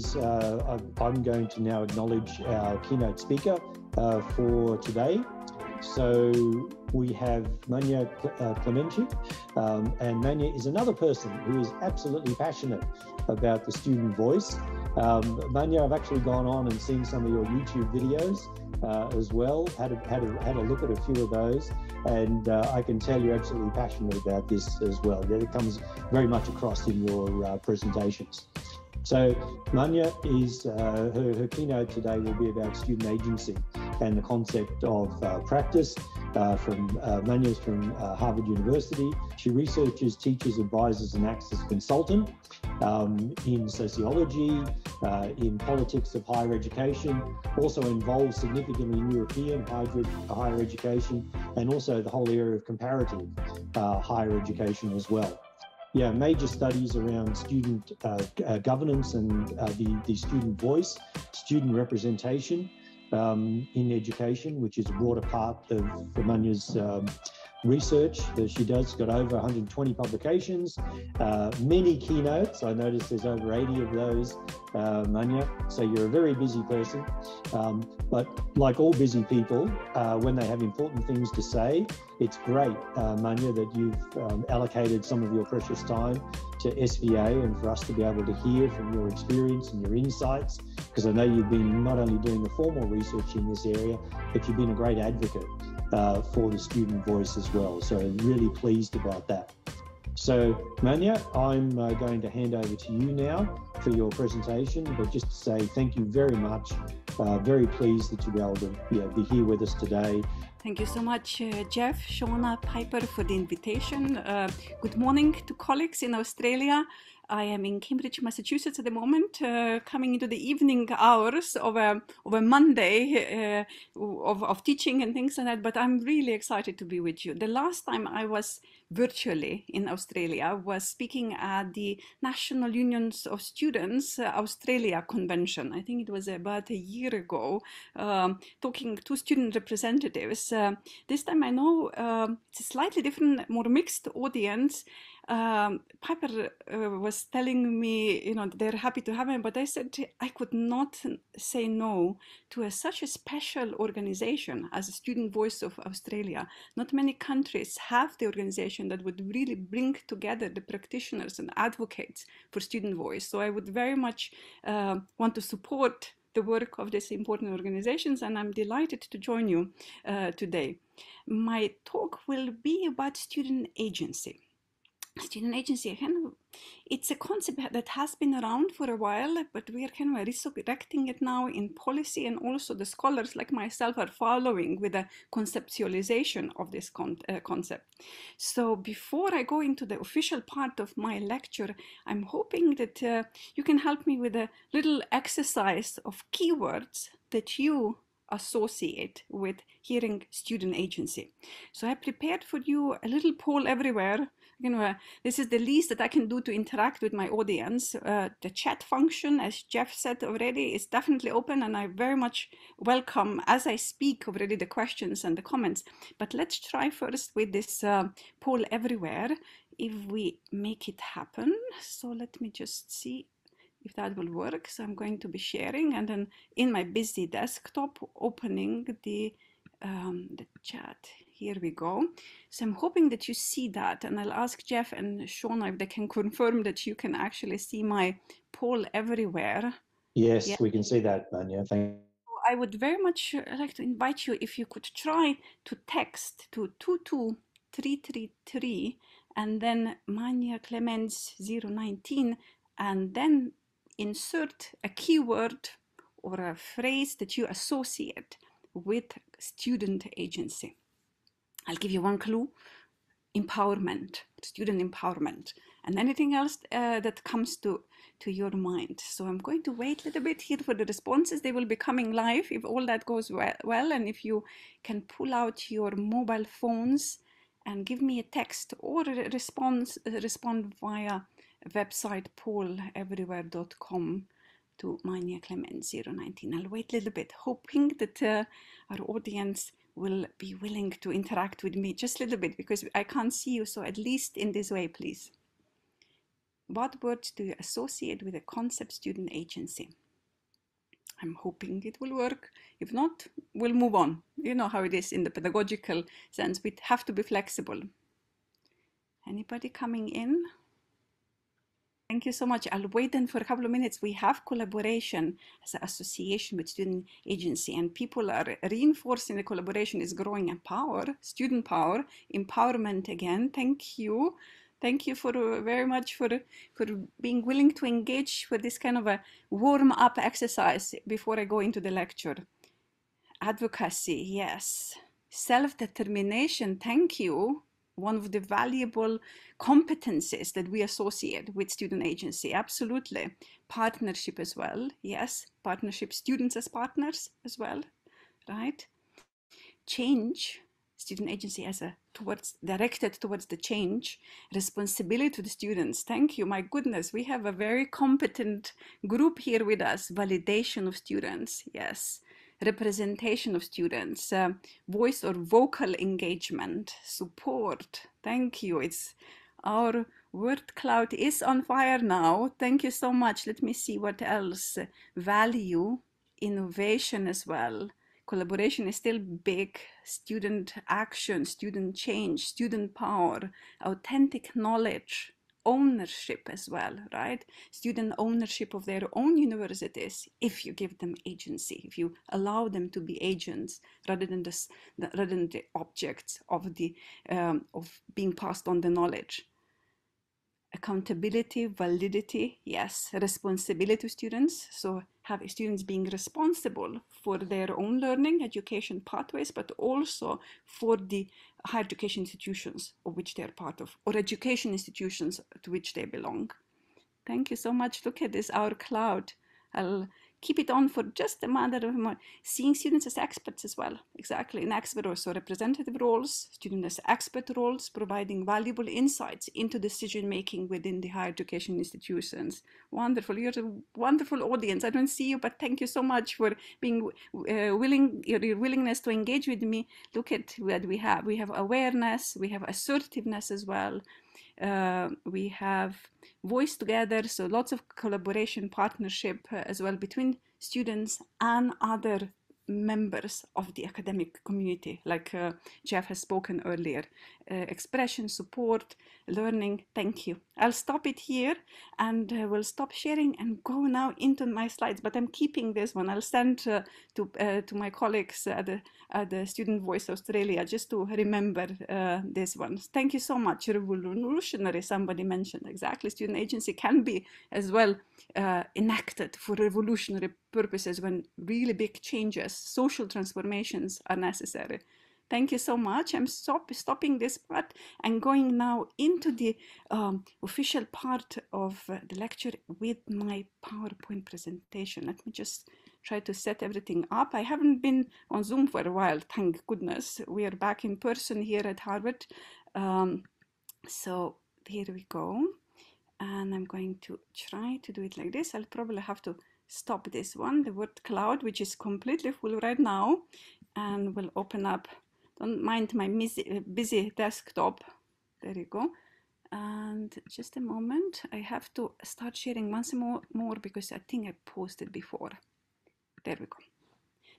is uh, I'm going to now acknowledge our keynote speaker uh, for today. So we have Manja Klemenčič, um, and Manja is another person who is absolutely passionate about the student voice. Um, Manja, I've actually gone on and seen some of your YouTube videos uh, as well, had a, had, a, had a look at a few of those, and uh, I can tell you're absolutely passionate about this as well. It comes very much across in your uh, presentations. So Manja is, uh, her, her, keynote today will be about student agency and the concept of uh, practice uh, from uh, Manja's from uh, Harvard University. She researches, teaches, advises, and acts as a consultant um, in sociology, uh, in politics of higher education, also involved significantly in European higher, higher education, and also the whole area of comparative uh, higher education as well yeah, major studies around student uh, uh, governance and uh, the, the student voice, student representation um, in education, which is a broader part of Manja's um, research that she does. Got over 120 publications, uh, many keynotes. I noticed there's over 80 of those, uh, Manja. So you're a very busy person. Um, but like all busy people, uh, when they have important things to say, it's great, uh, Manja, that you've um, allocated some of your precious time to SVA and for us to be able to hear from your experience and your insights. Because I know you've been not only doing the formal research in this area, but you've been a great advocate uh, for the student voice as well. So really pleased about that. So Manja, I'm uh, going to hand over to you now for your presentation, but just to say thank you very much. Uh, very pleased that you'll be able to yeah, be here with us today. Thank you so much, uh, Jeff, Shauna, Piper, for the invitation. Uh, good morning to colleagues in Australia. I am in Cambridge, Massachusetts at the moment, uh, coming into the evening hours of a, of a Monday uh, of, of teaching and things like that. But I'm really excited to be with you. The last time I was virtually in Australia was speaking at the National Unions of Students uh, Australia Convention. I think it was about a year ago, um, talking to student representatives. Uh, this time I know um, it's a slightly different, more mixed audience um, Piper uh, was telling me, you know, they're happy to have me, but I said I could not say no to a, such a special organization as a Student Voice of Australia. Not many countries have the organization that would really bring together the practitioners and advocates for Student Voice. So I would very much uh, want to support the work of these important organizations, and I'm delighted to join you uh, today. My talk will be about student agency student agency of, it's a concept that has been around for a while but we are kind of resurrecting it now in policy and also the scholars like myself are following with a conceptualization of this con uh, concept so before i go into the official part of my lecture i'm hoping that uh, you can help me with a little exercise of keywords that you associate with hearing student agency. So I prepared for you a little poll everywhere you know, uh, this is the least that I can do to interact with my audience. Uh, the chat function, as Jeff said already, is definitely open and I very much welcome as I speak already the questions and the comments. But let's try first with this uh, poll everywhere if we make it happen. So let me just see if that will work. So I'm going to be sharing and then in my busy desktop opening the, um, the chat here we go. So I'm hoping that you see that and I'll ask Jeff and Shauna if they can confirm that you can actually see my poll everywhere. Yes, yeah. we can see that, Manja. Thank you. I would very much uh, like to invite you if you could try to text to 22333 and then Manja Klemenčič 019 and then insert a keyword or a phrase that you associate with student agency. I'll give you one clue empowerment, student empowerment, and anything else uh, that comes to, to your mind. So I'm going to wait a little bit here for the responses. They will be coming live if all that goes well, well and if you can pull out your mobile phones and give me a text or a response, respond via website polleverywhere.com to Manja Klemenčič 019. I'll wait a little bit, hoping that uh, our audience will be willing to interact with me just a little bit because I can't see you. So at least in this way, please. What words do you associate with the concept student agency? I'm hoping it will work. If not, we'll move on. You know how it is in the pedagogical sense. We have to be flexible. Anybody coming in? Thank you so much. I'll wait then for a couple of minutes. We have collaboration as an association with student agency and people are reinforcing the collaboration is growing in power, student power, empowerment again. Thank you. Thank you for uh, very much for for being willing to engage with this kind of a warm up exercise before I go into the lecture. Advocacy, yes. Self determination, thank you one of the valuable competencies that we associate with student agency. Absolutely. Partnership as well. Yes, partnership, students as partners as well, right? Change, student agency as a towards directed towards the change responsibility to the students thank you my goodness we have a very competent group here with us validation of students yes representation of students, uh, voice or vocal engagement, support. Thank you. It's our word cloud is on fire now. Thank you so much. Let me see what else. Value, innovation as well. Collaboration is still big. Student action, student change, student power, authentic knowledge, ownership as well, right? Student ownership of their own universities if you give them agency, if you allow them to be agents rather than the, rather than the objects of the um, of being passed on the knowledge. Accountability, validity, yes, responsibility to students. So have students being responsible for their own learning, education pathways, but also for the higher education institutions of which they're part of, or education institutions to which they belong. Thank you so much. Look at this, our cloud. I'll keep it on for just a matter of. Seeing students as experts as well, exactly, in expert roles, so representative roles, student as expert roles, providing valuable insights into decision making within the higher education institutions. Wonderful, you're a wonderful audience. I don't see you, but thank you so much for being uh, willing, your willingness to engage with me. Look at what we have. We have awareness, we have assertiveness as well. Uh, we have voice together, so lots of collaboration, partnership uh, as well between students and other members of the academic community, like uh, Jeff has spoken earlier. Uh, expression, support, learning. Thank you. I'll stop it here and uh, we'll stop sharing and go now into my slides. But I'm keeping this one. I'll send uh, to to my colleagues at the, at the Student Voice Australia just to remember this one. Thank you so much. Revolutionary, somebody mentioned exactly. Student agency can be as well enacted for revolutionary purposes when really big changes, social transformations are necessary. Thank you so much. I'm stop, stopping this part and going now into the um, official part of the lecture with my PowerPoint presentation. Let me just try to set everything up. I haven't been on Zoom for a while, thank goodness. We are back in person here at Harvard. Um, so here we go. And I'm going to try to do it like this. I'll probably have to stop this one, the word cloud, which is completely full right now. And we'll open up don't mind my busy, desktop. There you go. And just a moment, I have to start sharing once more, more because I think I posted before. There we go.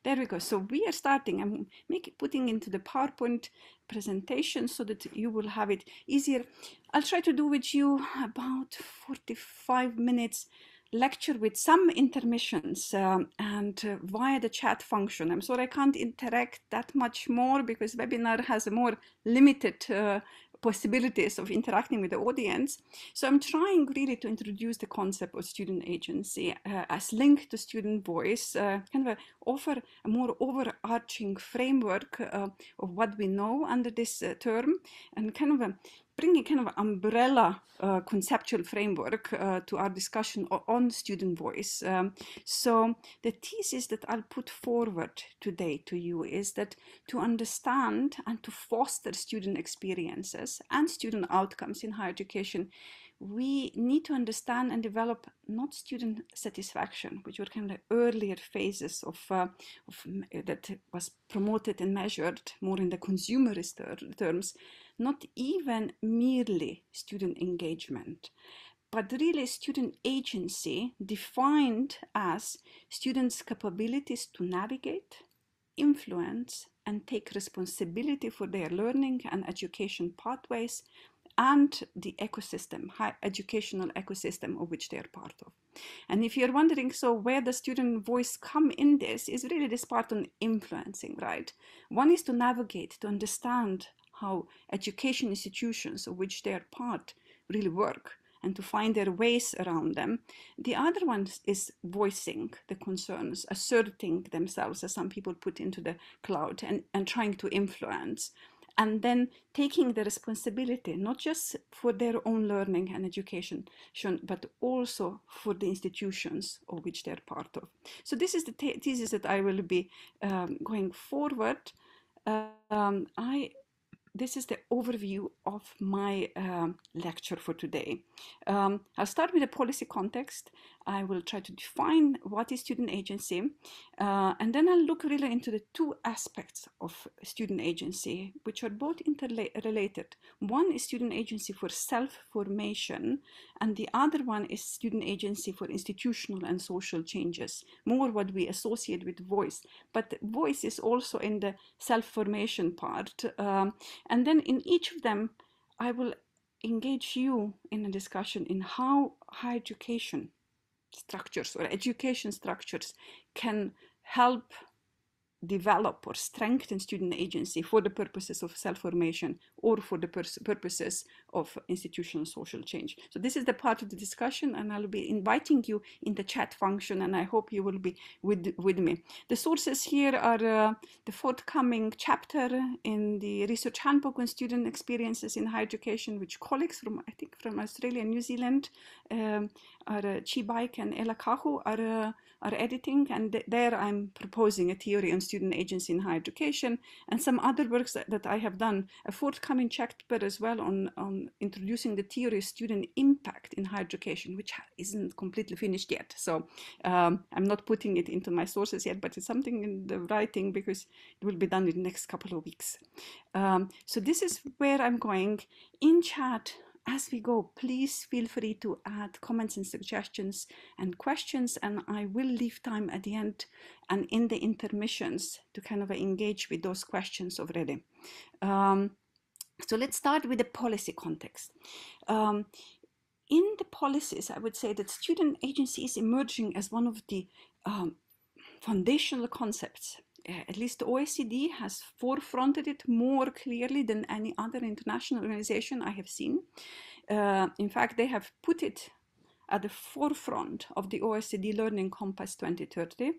There we go. So we are starting. I'm making putting into the PowerPoint presentation so that you will have it easier. I'll try to do with you about 45 minutes lecture with some intermissions um, and uh, via the chat function. I'm sorry I can't interact that much more because webinar has a more limited uh, possibilities of interacting with the audience. So I'm trying really to introduce the concept of student agency uh, as linked to student voice, uh, kind of offer a more overarching framework uh, of what we know under this uh, term and kind of bring a kind of umbrella uh, conceptual framework uh, to our discussion on student voice. Um, so the thesis that I'll put forward today to you is that to understand and to foster student experiences and student outcomes in higher education, we need to understand and develop not student satisfaction, which were kind of the earlier phases of, uh, of that was promoted and measured more in the consumerist terms, not even merely student engagement, but really student agency defined as students' capabilities to navigate, influence, and take responsibility for their learning and education pathways and the ecosystem, high educational ecosystem of which they are part of. And if you're wondering, so where does student voice come in this, is really this part on influencing, right? One is to navigate, to understand how education institutions of which they are part really work and to find their ways around them. The other one is voicing the concerns, asserting themselves, as some people put into the cloud, and, and trying to influence. And then taking the responsibility not just for their own learning and education but also for the institutions of which they're part of. So this is the thesis that i will be um, going forward. Um, i this is the overview of my um, lecture for today. Um, I'll start with the policy context. I will try to define what is student agency, uh, and then I'll look really into the two aspects of student agency, which are both interrelated. One is student agency for self-formation, and the other one is student agency for institutional and social changes, more what we associate with voice. But voice is also in the self-formation part. Um, and then in each of them, I will engage you in a discussion in how higher education structures or education structures can help develop or strengthen student agency for the purposes of self-formation or for the purposes of institutional social change. So this is the part of the discussion and I'll be inviting you in the chat function and I hope you will be with, with me. The sources here are uh, the forthcoming chapter in the research handbook on student experiences in higher education, which colleagues from, I think from Australia and New Zealand, um, are uh, Chi Baik and Ella Kahu are, uh, are editing and th there I'm proposing a theory on student agency in higher education and some other works that, that I have done, a forthcoming chapter as well on, on introducing the theory of student impact in higher education, which isn't completely finished yet. So um, I'm not putting it into my sources yet, but it's something in the writing because it will be done in the next couple of weeks. Um, so this is where I'm going. In chat, as we go, please feel free to add comments and suggestions and questions, and I will leave time at the end and in the intermissions to kind of engage with those questions already. Um, so let's start with the policy context. Um, in the policies, I would say that student agency is emerging as one of the um, foundational concepts uh, at least the OECD has forefronted it more clearly than any other international organization I have seen. Uh, in fact, they have put it at the forefront of the OECD Learning Compass 2030,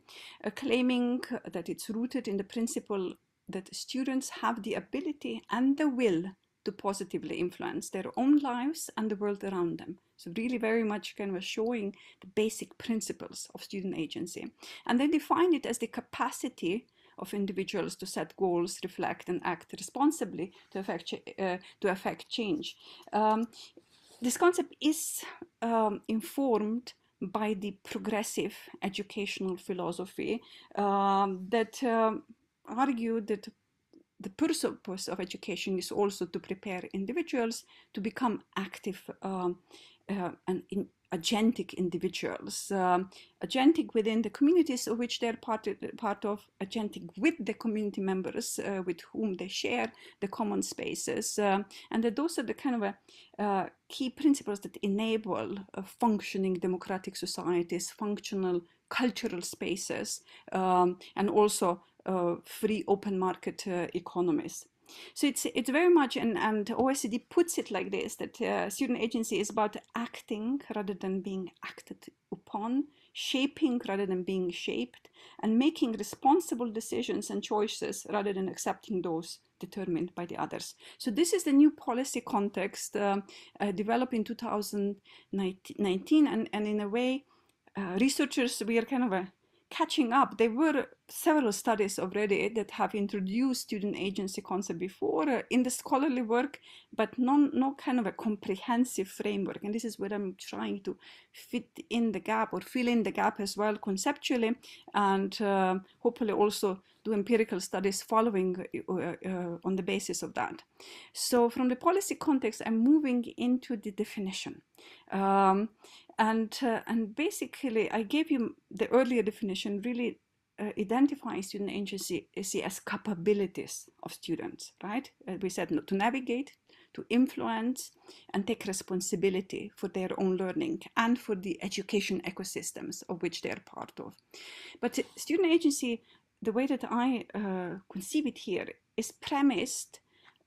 uh, claiming that it's rooted in the principle that students have the ability and the will to positively influence their own lives and the world around them. So really very much kind of showing the basic principles of student agency. And they define it as the capacity of individuals to set goals, reflect, and act responsibly to affect, uh, to affect change. Um, this concept is um, informed by the progressive educational philosophy um, that argued that the purpose of education is also to prepare individuals to become active um, uh, and in, agentic individuals, um, agentic within the communities of which they're part, part of, agentic with the community members uh, with whom they share the common spaces. Uh, and that those are the kind of a, uh, key principles that enable functioning democratic societies, functional cultural spaces, um, and also uh, free open market uh, economies. So it's it's very much, and, and OECD puts it like this, that uh, student agency is about acting rather than being acted upon, shaping rather than being shaped, and making responsible decisions and choices rather than accepting those determined by the others. So this is the new policy context uh, uh, developed in 2019, and, and in a way, uh, researchers, we are kind of catching up. They were several studies already that have introduced student agency concept before uh, in the scholarly work, but non, no kind of a comprehensive framework. And this is where I'm trying to fit in the gap or fill in the gap as well conceptually, and uh, hopefully also do empirical studies following uh, uh, on the basis of that. So from the policy context, I'm moving into the definition. Um, and, uh, and basically, I gave you the earlier definition really uh, identifying student agency as capabilities of students, right? Uh, we said to navigate, to influence, and take responsibility for their own learning and for the education ecosystems of which they are part of. But student agency, the way that I uh, conceive it here, is premised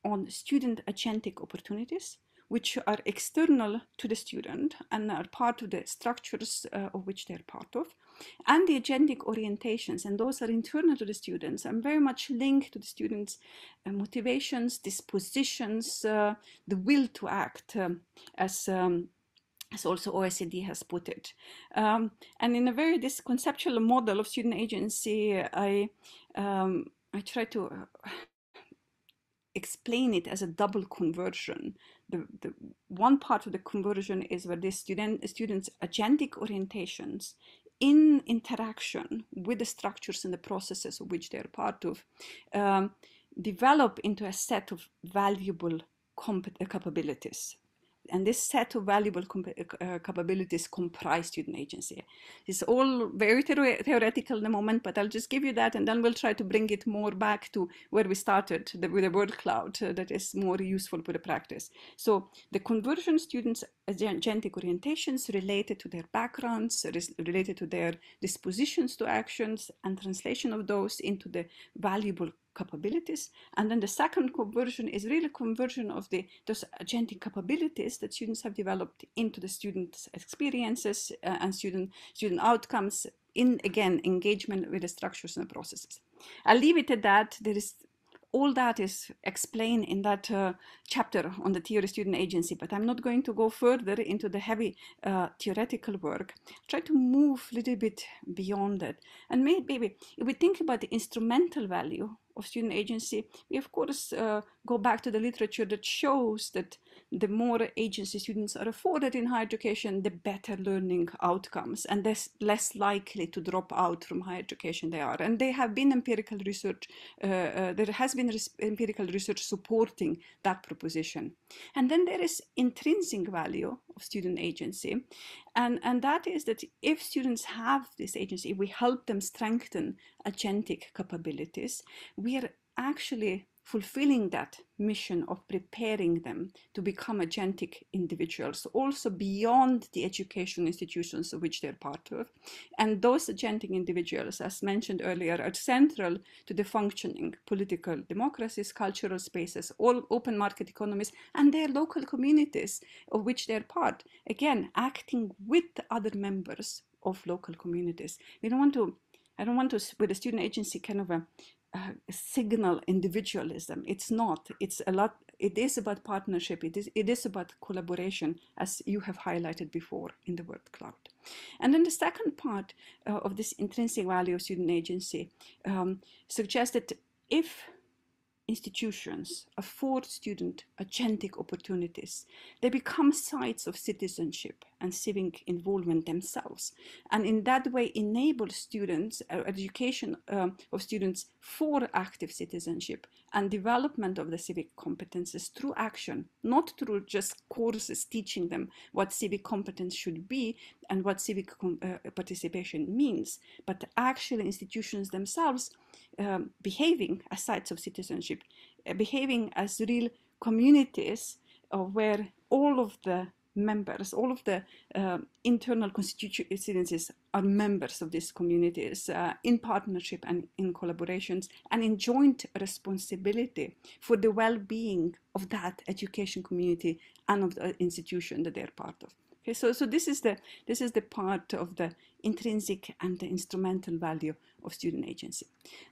on student agentic opportunities which are external to the student and are part of the structures uh, of which they're part of, and the agentic orientations, and those are internal to the students and very much linked to the students' uh, motivations, dispositions, uh, the will to act, um, as um, as also OECD has put it. Um, and in a very this conceptual model of student agency, I um, I try to uh, explain it as a double conversion. The, the one part of the conversion is where the student students' agentic orientations in interaction with the structures and the processes of which they're part of um, develop into a set of valuable capabilities and this set of valuable uh, capabilities comprise student agency. It's all very theoretical in the moment, but I'll just give you that and then we'll try to bring it more back to where we started the, with the word cloud uh, that is more useful for the practice. So the conversion students' agentic orientations related to their backgrounds, related to their dispositions to actions and translation of those into the valuable capabilities. And then the second conversion is really conversion of the those agentic capabilities that students have developed into the students' experiences uh, and student student outcomes in again engagement with the structures and the processes. I'll leave it at that. There is all that is explained in that uh, chapter on the theory student agency, but I'm not going to go further into the heavy uh, theoretical work. Try to move a little bit beyond that. And maybe if we think about the instrumental value of student agency, we of course uh, go back to the literature that shows that the more agency students are afforded in higher education, the better learning outcomes and less, less likely to drop out from higher education they are. And there have been empirical research, uh, uh, there has been empirical research supporting that proposition. And then there is intrinsic value of student agency. And, and that is that if students have this agency, if we help them strengthen agentic capabilities, we are actually fulfilling that mission of preparing them to become agentic individuals, also beyond the education institutions of which they're part of. And those agentic individuals, as mentioned earlier, are central to the functioning political democracies, cultural spaces, all open market economies, and their local communities of which they're part. Again, acting with other members of local communities. We don't want to I don't want to, with the student agency, kind of a, signal individualism. It's not. It's a lot. It is about partnership. It is. It is about collaboration, as you have highlighted before in the word cloud. And then the second part uh, of this intrinsic value of student agency um, suggests that if institutions afford student agentic opportunities. They become sites of citizenship and civic involvement themselves, and in that way enable students, uh, education um, of students for active citizenship and development of the civic competences through action, not through just courses teaching them what civic competence should be and what civic uh, participation means, but actually institutions themselves um, behaving as sites of citizenship, uh, behaving as real communities where all of the members, all of the uh, internal constituencies are members of these communities uh, in partnership and in collaborations and in joint responsibility for the well-being of that education community and of the institution that they're part of. Okay, so, so this is the this is the part of the intrinsic and the instrumental value of student agency.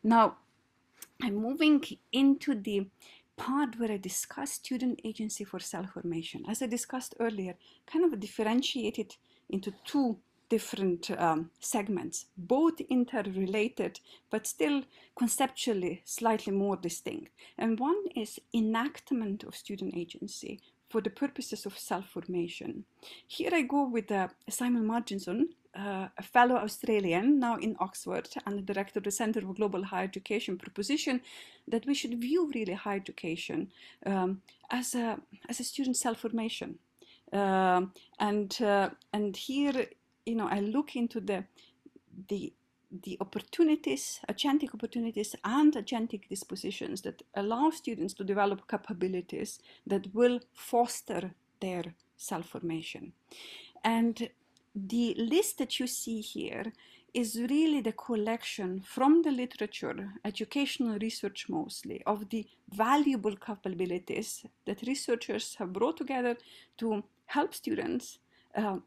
Now, I'm moving into the part where I discuss student agency for self-formation. As I discussed earlier, kind of differentiated into two different um, segments, both interrelated, but still conceptually slightly more distinct. And one is enactment of student agency for the purposes of self-formation. Here I go with uh, Simon Marginson, uh, a fellow Australian, now in Oxford, and the director of the Center for Global Higher Education proposition that we should view really higher education um, as, a, as a student self-formation. Uh, and, uh, and here, you know, I look into the, the, the opportunities, agentic opportunities and agentic dispositions that allow students to develop capabilities that will foster their self-formation. And the list that you see here is really the collection from the literature, educational research mostly, of the valuable capabilities that researchers have brought together to help students uh,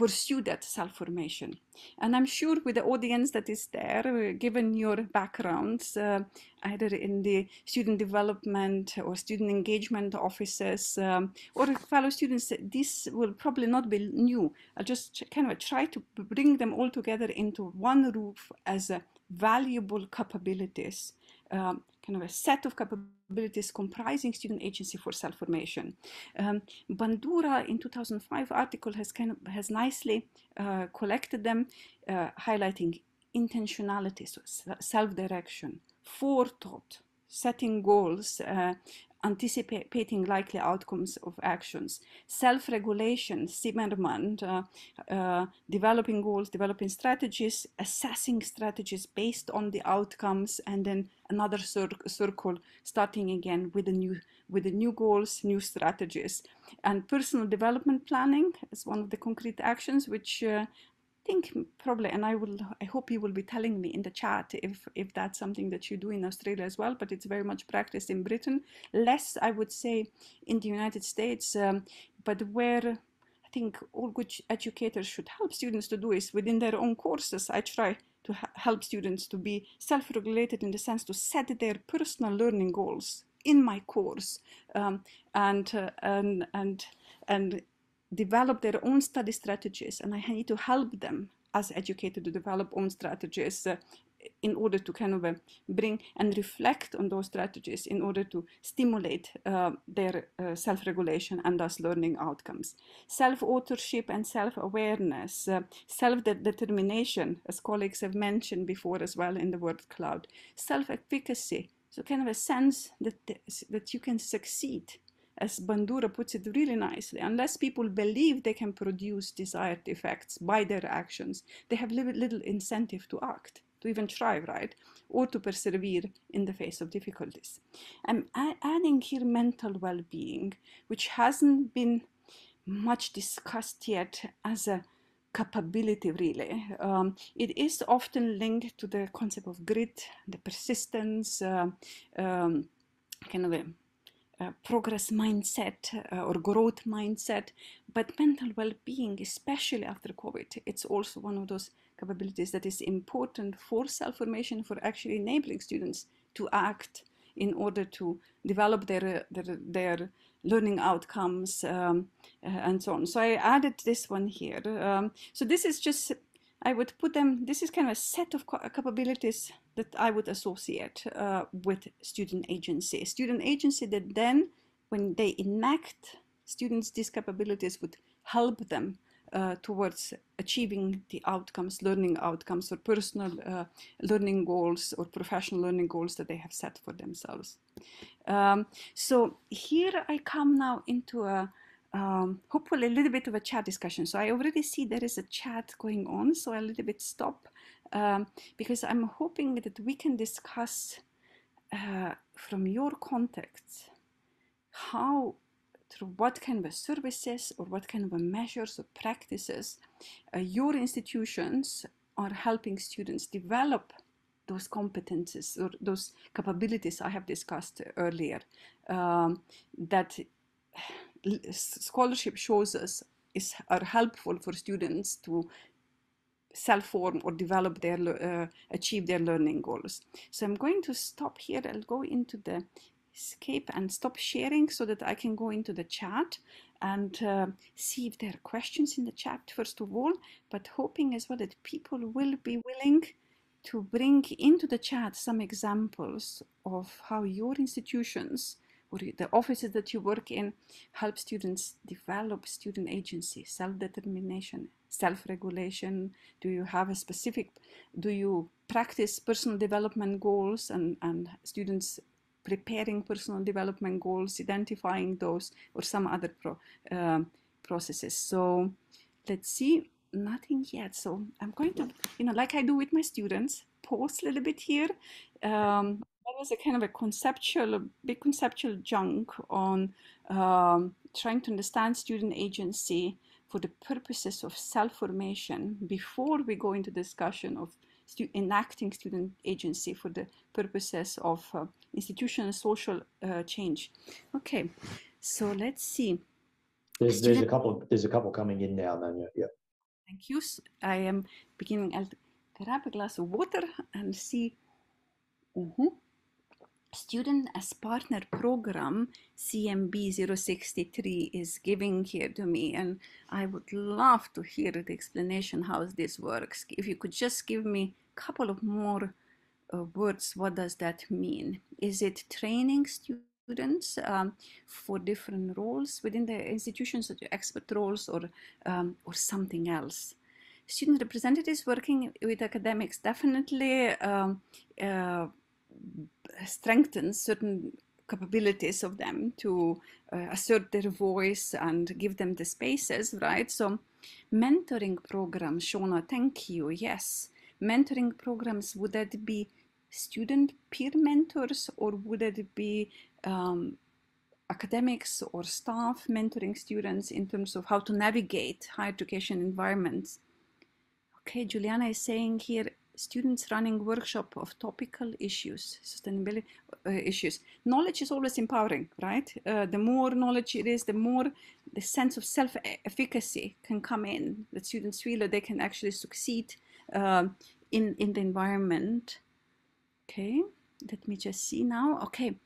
pursue that self-formation. And I'm sure with the audience that is there, uh, given your backgrounds, uh, either in the student development or student engagement offices um, or fellow students, this will probably not be new. I'll just kind of try to bring them all together into one roof as a valuable capabilities um, kind of a set of capabilities comprising student agency for self-formation. Um, Bandura in 2005 article has kind of has nicely uh, collected them, uh, highlighting intentionality, so self-direction, forethought, setting goals, uh, anticipating likely outcomes of actions, self-regulation, Zimmerman, uh, uh, developing goals, developing strategies, assessing strategies based on the outcomes, and then another cir circle starting again with the new with the new goals, new strategies, and personal development planning is one of the concrete actions which uh, think probably, and I will, I hope you will be telling me in the chat if, if that's something that you do in Australia as well, but it's very much practiced in Britain. Less, I would say, in the United States, um, but where I think all good educators should help students to do is within their own courses. I try to help students to be self-regulated in the sense to set their personal learning goals in my course um, and, uh, and, and, and develop their own study strategies and I need to help them as educators to develop own strategies uh, in order to kind of uh, bring and reflect on those strategies in order to stimulate uh, their uh, self-regulation and thus learning outcomes. Self-authorship and self-awareness, uh, self-determination, as colleagues have mentioned before as well in the word cloud, self-efficacy, so kind of a sense that, that you can succeed as Bandura puts it really nicely, unless people believe they can produce desired effects by their actions, they have little incentive to act, to even try, right? Or to persevere in the face of difficulties. I'm adding here mental well-being, which hasn't been much discussed yet as a capability really. Um, it is often linked to the concept of grit, the persistence, uh, um, kind of uh, progress mindset uh, or growth mindset, but mental well-being, especially after COVID, it's also one of those capabilities that is important for self-formation, for actually enabling students to act in order to develop their, their, their learning outcomes um, uh, and so on. So I added this one here. Um, so this is just I would put them, this is kind of a set of capabilities that I would associate uh, with student agency. Student agency that then, when they enact students, these capabilities would help them uh, towards achieving the outcomes, learning outcomes, or personal uh, learning goals or professional learning goals that they have set for themselves. Um, so here I come now into a um, hopefully a little bit of a chat discussion. So I already see there is a chat going on, so a little bit stop um, because I'm hoping that we can discuss uh, from your context how through what kind of services or what kind of measures or practices uh, your institutions are helping students develop those competences or those capabilities I have discussed earlier um, that scholarship shows us is are helpful for students to self-form or develop their uh, achieve their learning goals. So i'm going to stop here. I'll go into the escape and stop sharing so that i can go into the chat and uh, see if there are questions in the chat first of all but hoping as well that people will be willing to bring into the chat some examples of how your institutions or the offices that you work in help students develop student agency, self-determination, self-regulation? Do you have a specific, do you practice personal development goals and, and students preparing personal development goals, identifying those or some other pro, uh, processes? So let's see, nothing yet. So I'm going to, you know, like I do with my students, pause a little bit here. Um, that was a kind of a conceptual, a big conceptual junk on um, trying to understand student agency for the purposes of self-formation before we go into discussion of stu enacting student agency for the purposes of uh, institutional social uh, change. Okay, so let's see. There's, there's a couple there's a couple coming in now, Manja. Yeah. Thank you. I am beginning. I'll grab a glass of water and see. Mm -hmm student as partner program CMB 063 is giving here to me and I would love to hear the explanation how this works. If you could just give me a couple of more uh, words, what does that mean? Is it training students um, for different roles within the institutions, expert roles or, um, or something else? Student representatives working with academics definitely um, uh, strengthens certain capabilities of them to uh, assert their voice and give them the spaces, right? So mentoring programs, Shona, thank you. Yes, mentoring programs, would that be student peer mentors or would it be um, academics or staff mentoring students in terms of how to navigate higher education environments? Okay, Juliana is saying here, students running workshop of topical issues, sustainability uh, issues. Knowledge is always empowering, right? Uh, the more knowledge it is, the more the sense of self-efficacy can come in. That students feel that they can actually succeed uh, in, in the environment. Okay, let me just see now. Okay,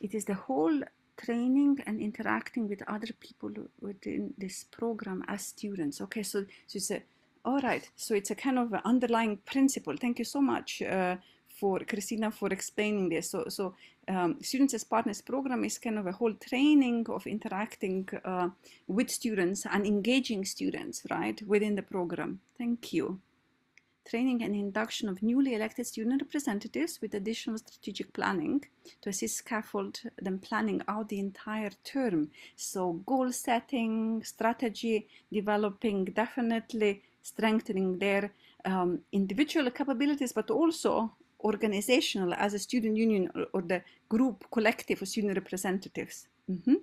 it is the whole training and interacting with other people within this program as students. Okay, so, so it's a all right, so it's a kind of underlying principle. Thank you so much uh, for Christina for explaining this. So, so um, Students as Partners program is kind of a whole training of interacting uh, with students and engaging students, right, within the program. Thank you. Training and induction of newly elected student representatives with additional strategic planning to assist scaffold them planning out the entire term. So goal setting, strategy developing, definitely strengthening their um, individual capabilities, but also organizational as a student union or, the group collective of student representatives. Mm -hmm.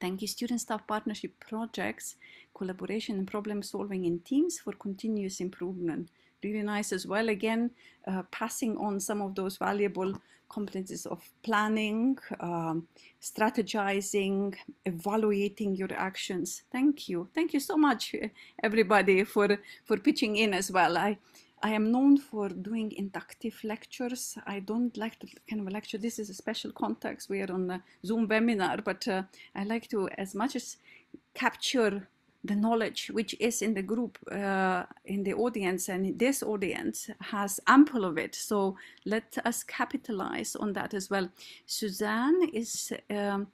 Thank you, student-staff partnership projects, collaboration and problem solving in teams for continuous improvement really nice as well. Again, uh, passing on some of those valuable competencies of planning, um, strategizing, evaluating your actions. Thank you. Thank you so much, everybody, for, for pitching in as well. I, I am known for doing inductive lectures. I don't like to kind of lecture. This is a special context. We are on a Zoom webinar, but uh, I like to, as much as capture the knowledge which is in the group, uh, in the audience, and this audience has ample of it. So let us capitalize on that as well. Suzanne is um,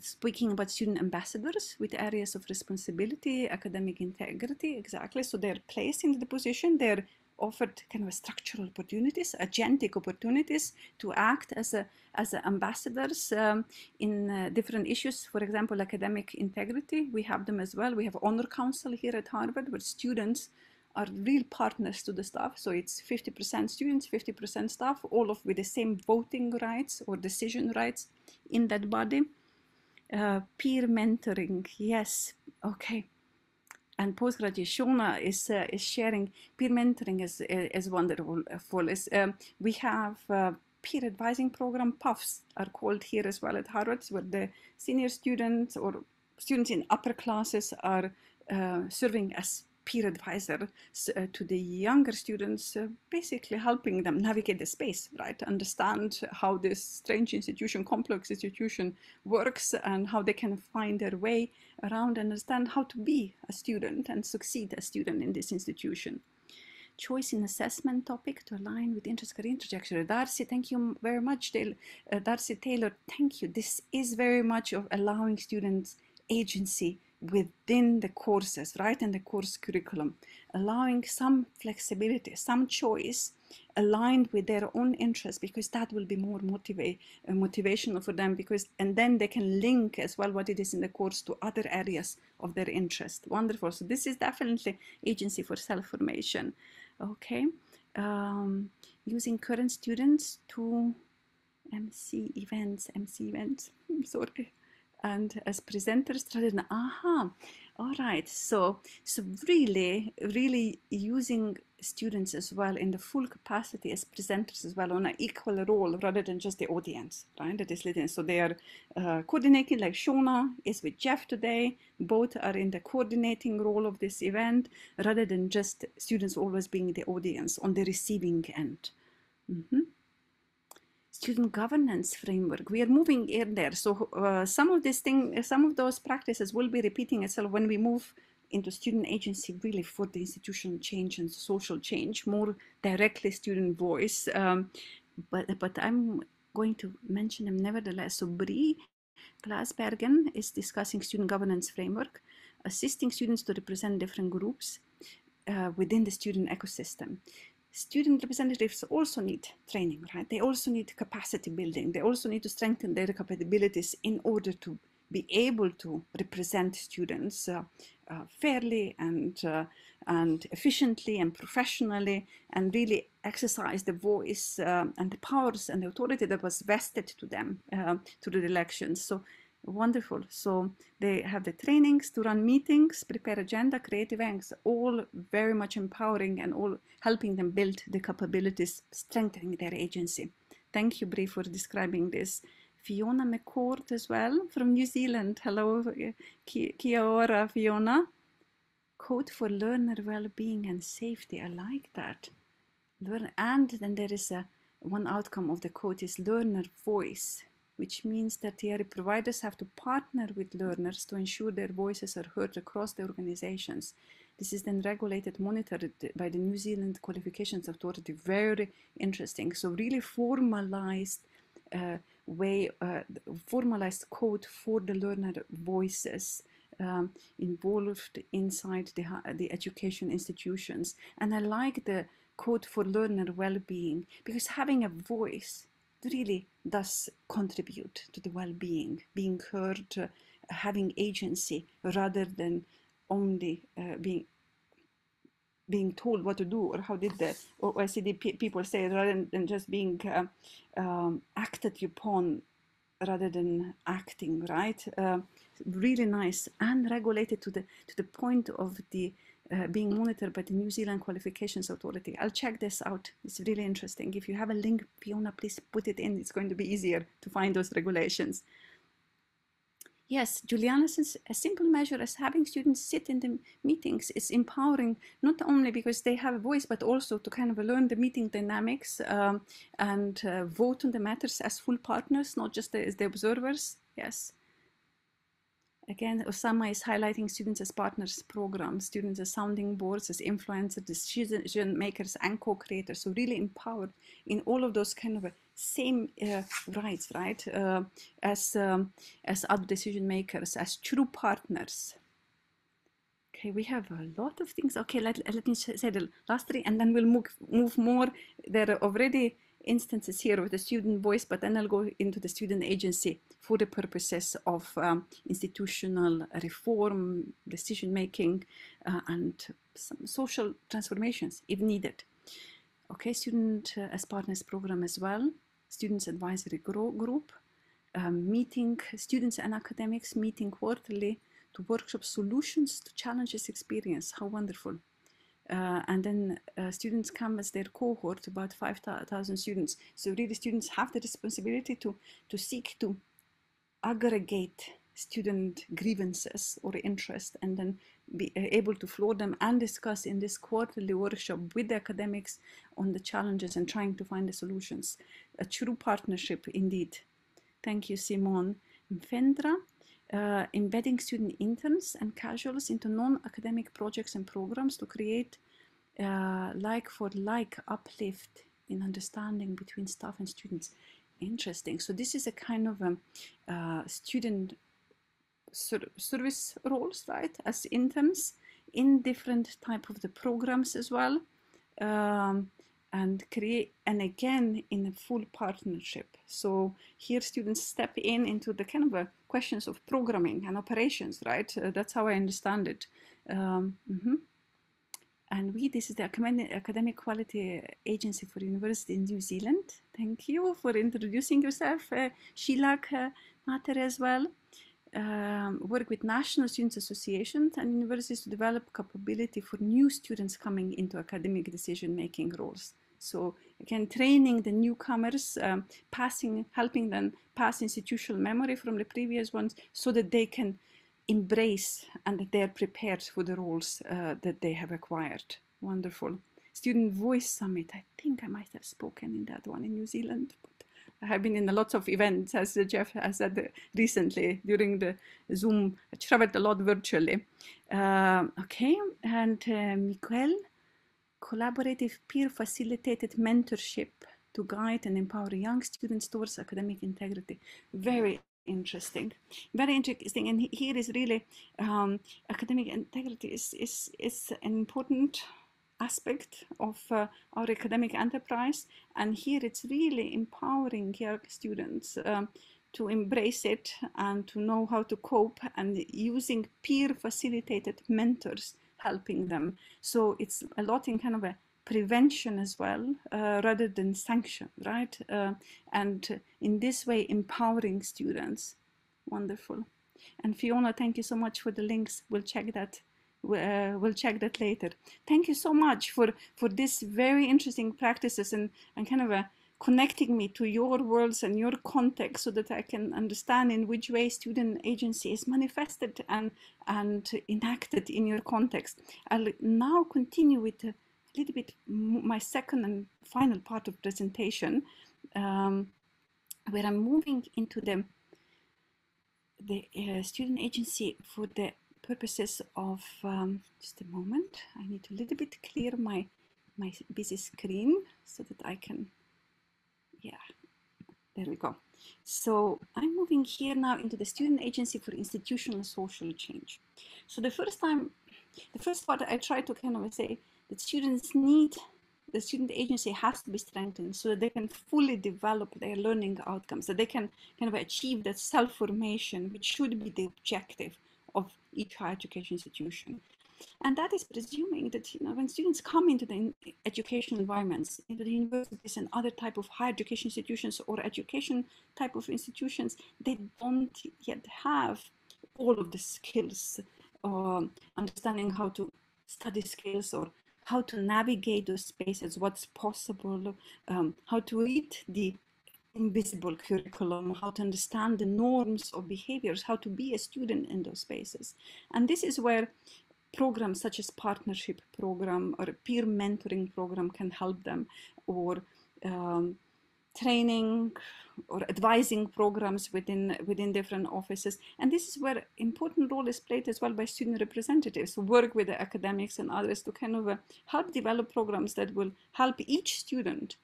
speaking about student ambassadors with areas of responsibility, academic integrity, exactly. So they're placed in the position, they're offered kind of structural opportunities, agentic opportunities to act as a as ambassadors um, in uh, different issues. For example, academic integrity, we have them as well. We have honor council here at Harvard, where students are real partners to the staff. So it's 50% students, 50% staff, all of with the same voting rights or decision rights in that body. Uh, peer mentoring, yes, okay and postgraduate Shona is uh, is sharing peer mentoring is is wonderful. Is, um, we have uh, peer advising program puffs are called here as well at Harvard, where the senior students or students in upper classes are uh, serving as peer advisor uh, to the younger students, uh, basically helping them navigate the space, right? Understand how this strange institution, complex institution works and how they can find their way around, understand how to be a student and succeed as a student in this institution choice in assessment topic to align with interest career trajectory. Darcy, thank you very much. Uh, Darcy Taylor, thank you. This is very much of allowing students agency within the courses, right, in the course curriculum, allowing some flexibility, some choice aligned with their own interests because that will be more motivate, uh, motivational for them because and then they can link as well what it is in the course to other areas of their interest. Wonderful. So this is definitely agency for self-formation. Okay. Um, using current students to MC events MC events. Sorry and as presenters rather than aha all right. So so really really using students as well in the full capacity as presenters as well on an equal role rather than just the audience right? That is listening so they are uh, coordinating like shona is with jeff today. Both are in the coordinating role of this event rather than just students always being the audience on the receiving end. Mm -hmm student governance framework. We are moving in there. So uh, some of these things, some of those practices will be repeating itself when we move into student agency really for the institutional change and social change, more directly student voice. Um, but, but I'm going to mention them nevertheless. So Brie Glasbergen is discussing student governance framework, assisting students to represent different groups uh, within the student ecosystem student representatives also need training, right? They also need capacity building. They also need to strengthen their capabilities in order to be able to represent students uh, uh, fairly and uh, and efficiently and professionally and really exercise the voice uh, and the powers and the authority that was vested to them uh, through the elections. So Wonderful. So they have the trainings to run meetings, prepare agenda, create events, all very much empowering and all helping them build the capabilities, strengthening their agency. Thank you, Brie, for describing this. Fiona McCourt as well from New Zealand. Hello, kia ora, Fiona. Code for learner well-being and safety. I like that. Learn, and then there is a one outcome of the code is learner voice which means that TRE providers have to partner with learners to ensure their voices are heard across the organizations. This is then regulated, monitored by the New Zealand Qualifications Authority. Very interesting. So really formalized uh, way, uh, formalized code for the learner voices um, involved inside the, the education institutions. And I like the code for learner well-being because having a voice really does contribute to the well-being, being heard, uh, having agency rather than only uh, being being told what to do or how did the OECD people say rather than just being uh, um, acted upon rather than acting right? Uh, really nice and regulated to the to the point of the uh, being monitored by the New Zealand Qualifications Authority. I'll check this out. It's really interesting. If you have a link, Fiona, please put it in. It's going to be easier to find those regulations. Yes, Juliana says a simple measure as having students sit in the meetings is empowering, not only because they have a voice, but also to kind of learn the meeting dynamics um, and uh, vote on the matters as full partners, not just as the observers. Yes. Again, Osama is highlighting students as partners program, students as sounding boards, as influencers, decision makers, and co-creators. So really empowered in all of those kind of same uh, rights, right? Uh, as um, as other decision makers, as true partners. Okay, we have a lot of things. Okay, let, let me say the last three, and then we'll move move more. There are already instances here with the student voice, but then I'll go into the student agency for the purposes of um, institutional reform, decision making, uh, and some social transformations if needed. Okay, student uh, as partners program as well, students advisory group, um, meeting students and academics meeting quarterly to workshop solutions to challenges experience. How wonderful. Uh, and then uh, students come as their cohort, about 5,000 students. So really students have the responsibility to, to seek to aggregate student grievances or interest and then be able to floor them and discuss in this quarterly workshop with the academics on the challenges and trying to find the solutions. A true partnership indeed. Thank you, Simon. Fendra, uh, embedding student interns and casuals into non-academic projects and programs to create uh, like for like uplift in understanding between staff and students. Interesting. So this is a kind of a uh, student service roles, right, as interns in different type of the programs as well. Um, and create and again in a full partnership so here students step in into the kind of a questions of programming and operations right? Uh, that's how i understand it. Um, mm -hmm. and we this is the academic quality agency for university in new zealand. Thank you for introducing yourself uh, shilak uh, mater as well. Um, work with national students associations and universities to develop capability for new students coming into academic decision making roles. So again, training the newcomers, um, passing, helping them pass institutional memory from the previous ones so that they can embrace and that they're prepared for the roles uh, that they have acquired. Wonderful. Student Voice Summit. I think I might have spoken in that one in New Zealand. But I have been in a lot of events, as Jeff has said recently during the Zoom. I traveled a lot virtually. Uh, okay, and uh, Miguel collaborative peer-facilitated mentorship to guide and empower young students towards academic integrity. Very interesting. Very interesting. And here is really um, academic integrity is, is is an important aspect of uh, our academic enterprise. And here it's really empowering young students um, to embrace it and to know how to cope and using peer facilitated mentors helping them. So it's a lot in kind of a prevention as well, uh, rather than sanction, right? Uh, and in this way, empowering students. Wonderful. And Fiona, thank you so much for the links. We'll check that. Uh, we'll check that later. Thank you so much for for this very interesting practices and and kind of a connecting me to your worlds and your context so that I can understand in which way student agency is manifested and, and enacted in your context. I'll now continue with a little bit my second and final part of presentation um, where I'm moving into the, the uh, student agency for the purposes of, um, just a moment, I need to a little bit clear my, my busy screen so that I can yeah, there we go. So I'm moving here now into the Student Agency for Institutional Social Change. So the first time, the first part I try to kind of say that students need, the student agency has to be strengthened so that they can fully develop their learning outcomes, that they can kind of achieve that self-formation, which should be the objective of each higher education institution. And that is presuming that you know when students come into the educational environments, into the universities and other type of higher education institutions or education type of institutions, they don't yet have all of the skills, um, understanding how to study skills or how to navigate those spaces, what's possible, um, how to read the invisible curriculum, how to understand the norms of behaviors, how to be a student in those spaces. And this is where programs such as partnership program or peer mentoring program can help them or um, training or advising programs within within different offices. And this is where important role is played as well by student representatives who work with the academics and others to kind of uh, help develop programs that will help each student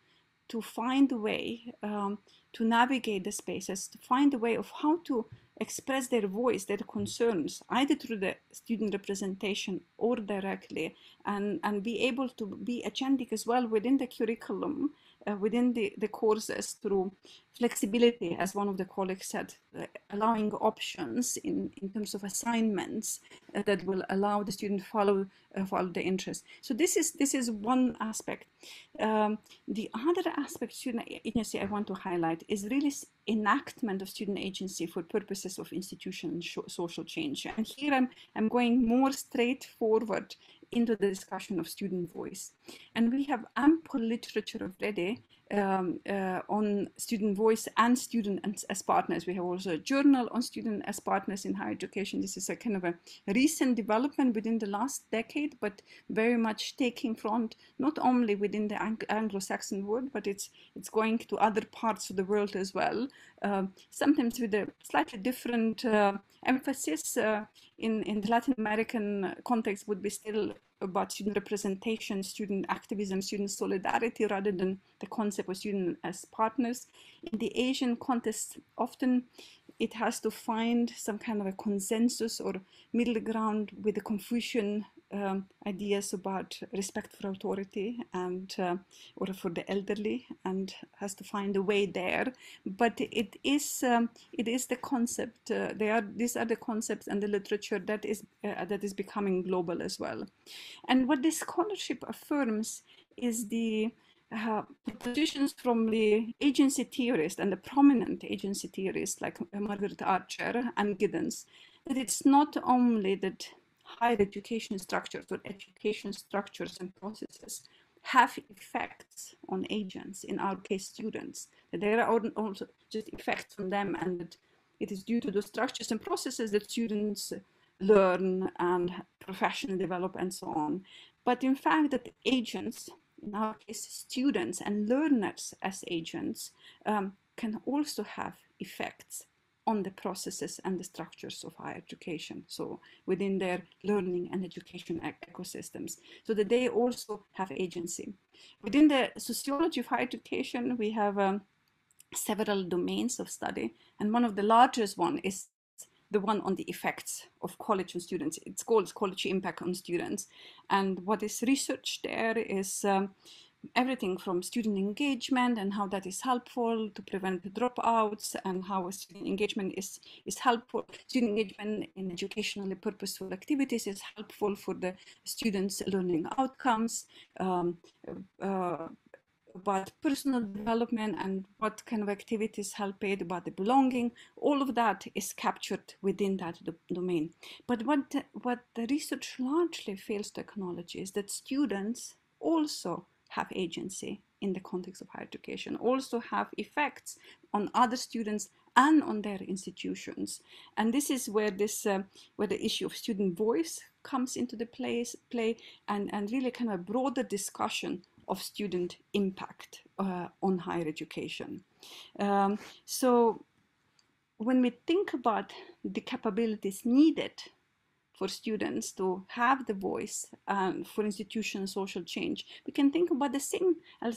to find a way um, to navigate the spaces to find a way of how to express their voice, their concerns, either through the student representation or directly, and, and be able to be agentic as well within the curriculum, within the, the courses through flexibility, as one of the colleagues said, uh, allowing options in, in terms of assignments uh, that will allow the student follow uh, follow the interest. So this is this is one aspect. Um, the other aspect student agency I want to highlight is really enactment of student agency for purposes of institutional social change. And here I'm I'm going more straightforward into the discussion of student voice. And we have ample literature already um, uh, on student voice and student as, as, partners. We have also a journal on student as partners in higher education. This is a kind of a recent development within the last decade, but very much taking front not only within the Ang Anglo-Saxon world, but it's it's going to other parts of the world as well. Uh, sometimes with a slightly different uh, emphasis. Uh, in in the Latin American context, would be still about student representation, student activism, student solidarity, rather than the concept of student as partners. In the Asian context, often it has to find some kind of a consensus or middle ground with the Confucian um, ideas about respect for authority and uh, or for the elderly and has to find a way there. But it is um, it is the concept uh, they are these are the concepts and the literature that is uh, that is becoming global as well. And what this scholarship affirms is the uh, positions from the agency theorists and the prominent agency theorists like Margaret Archer and Giddens that it's not only that higher education structures or education structures and processes have effects on agents, in our case students, that there are also just effects on them and that it is due to the structures and processes that students learn and professionally develop and so on. But in fact that agents, in our case students and learners as agents, um, can also have effects on the processes and the structures of higher education. So within their learning and education ecosystems, so that they also have agency. Within the sociology of higher education, we have um, several domains of study, and one of the largest one is the one on the effects of college on students. It's called college impact on students. And what is researched there is um, everything from student engagement and how that is helpful to prevent the dropouts and how student engagement is, is helpful. Student engagement in educationally purposeful activities is helpful for the students' learning outcomes, um, uh, about personal development and what kind of activities help aid about the belonging. All of that is captured within that do domain. But what, what the research largely fails to acknowledge is that students also have agency in the context of higher education, also have effects on other students and on their institutions. And this is where this uh, where the issue of student voice comes into the place play and, and really kind of a broader discussion of student impact uh, on higher education. Um, so when we think about the capabilities needed for students to have the voice um, for institutional social change. We can think about the same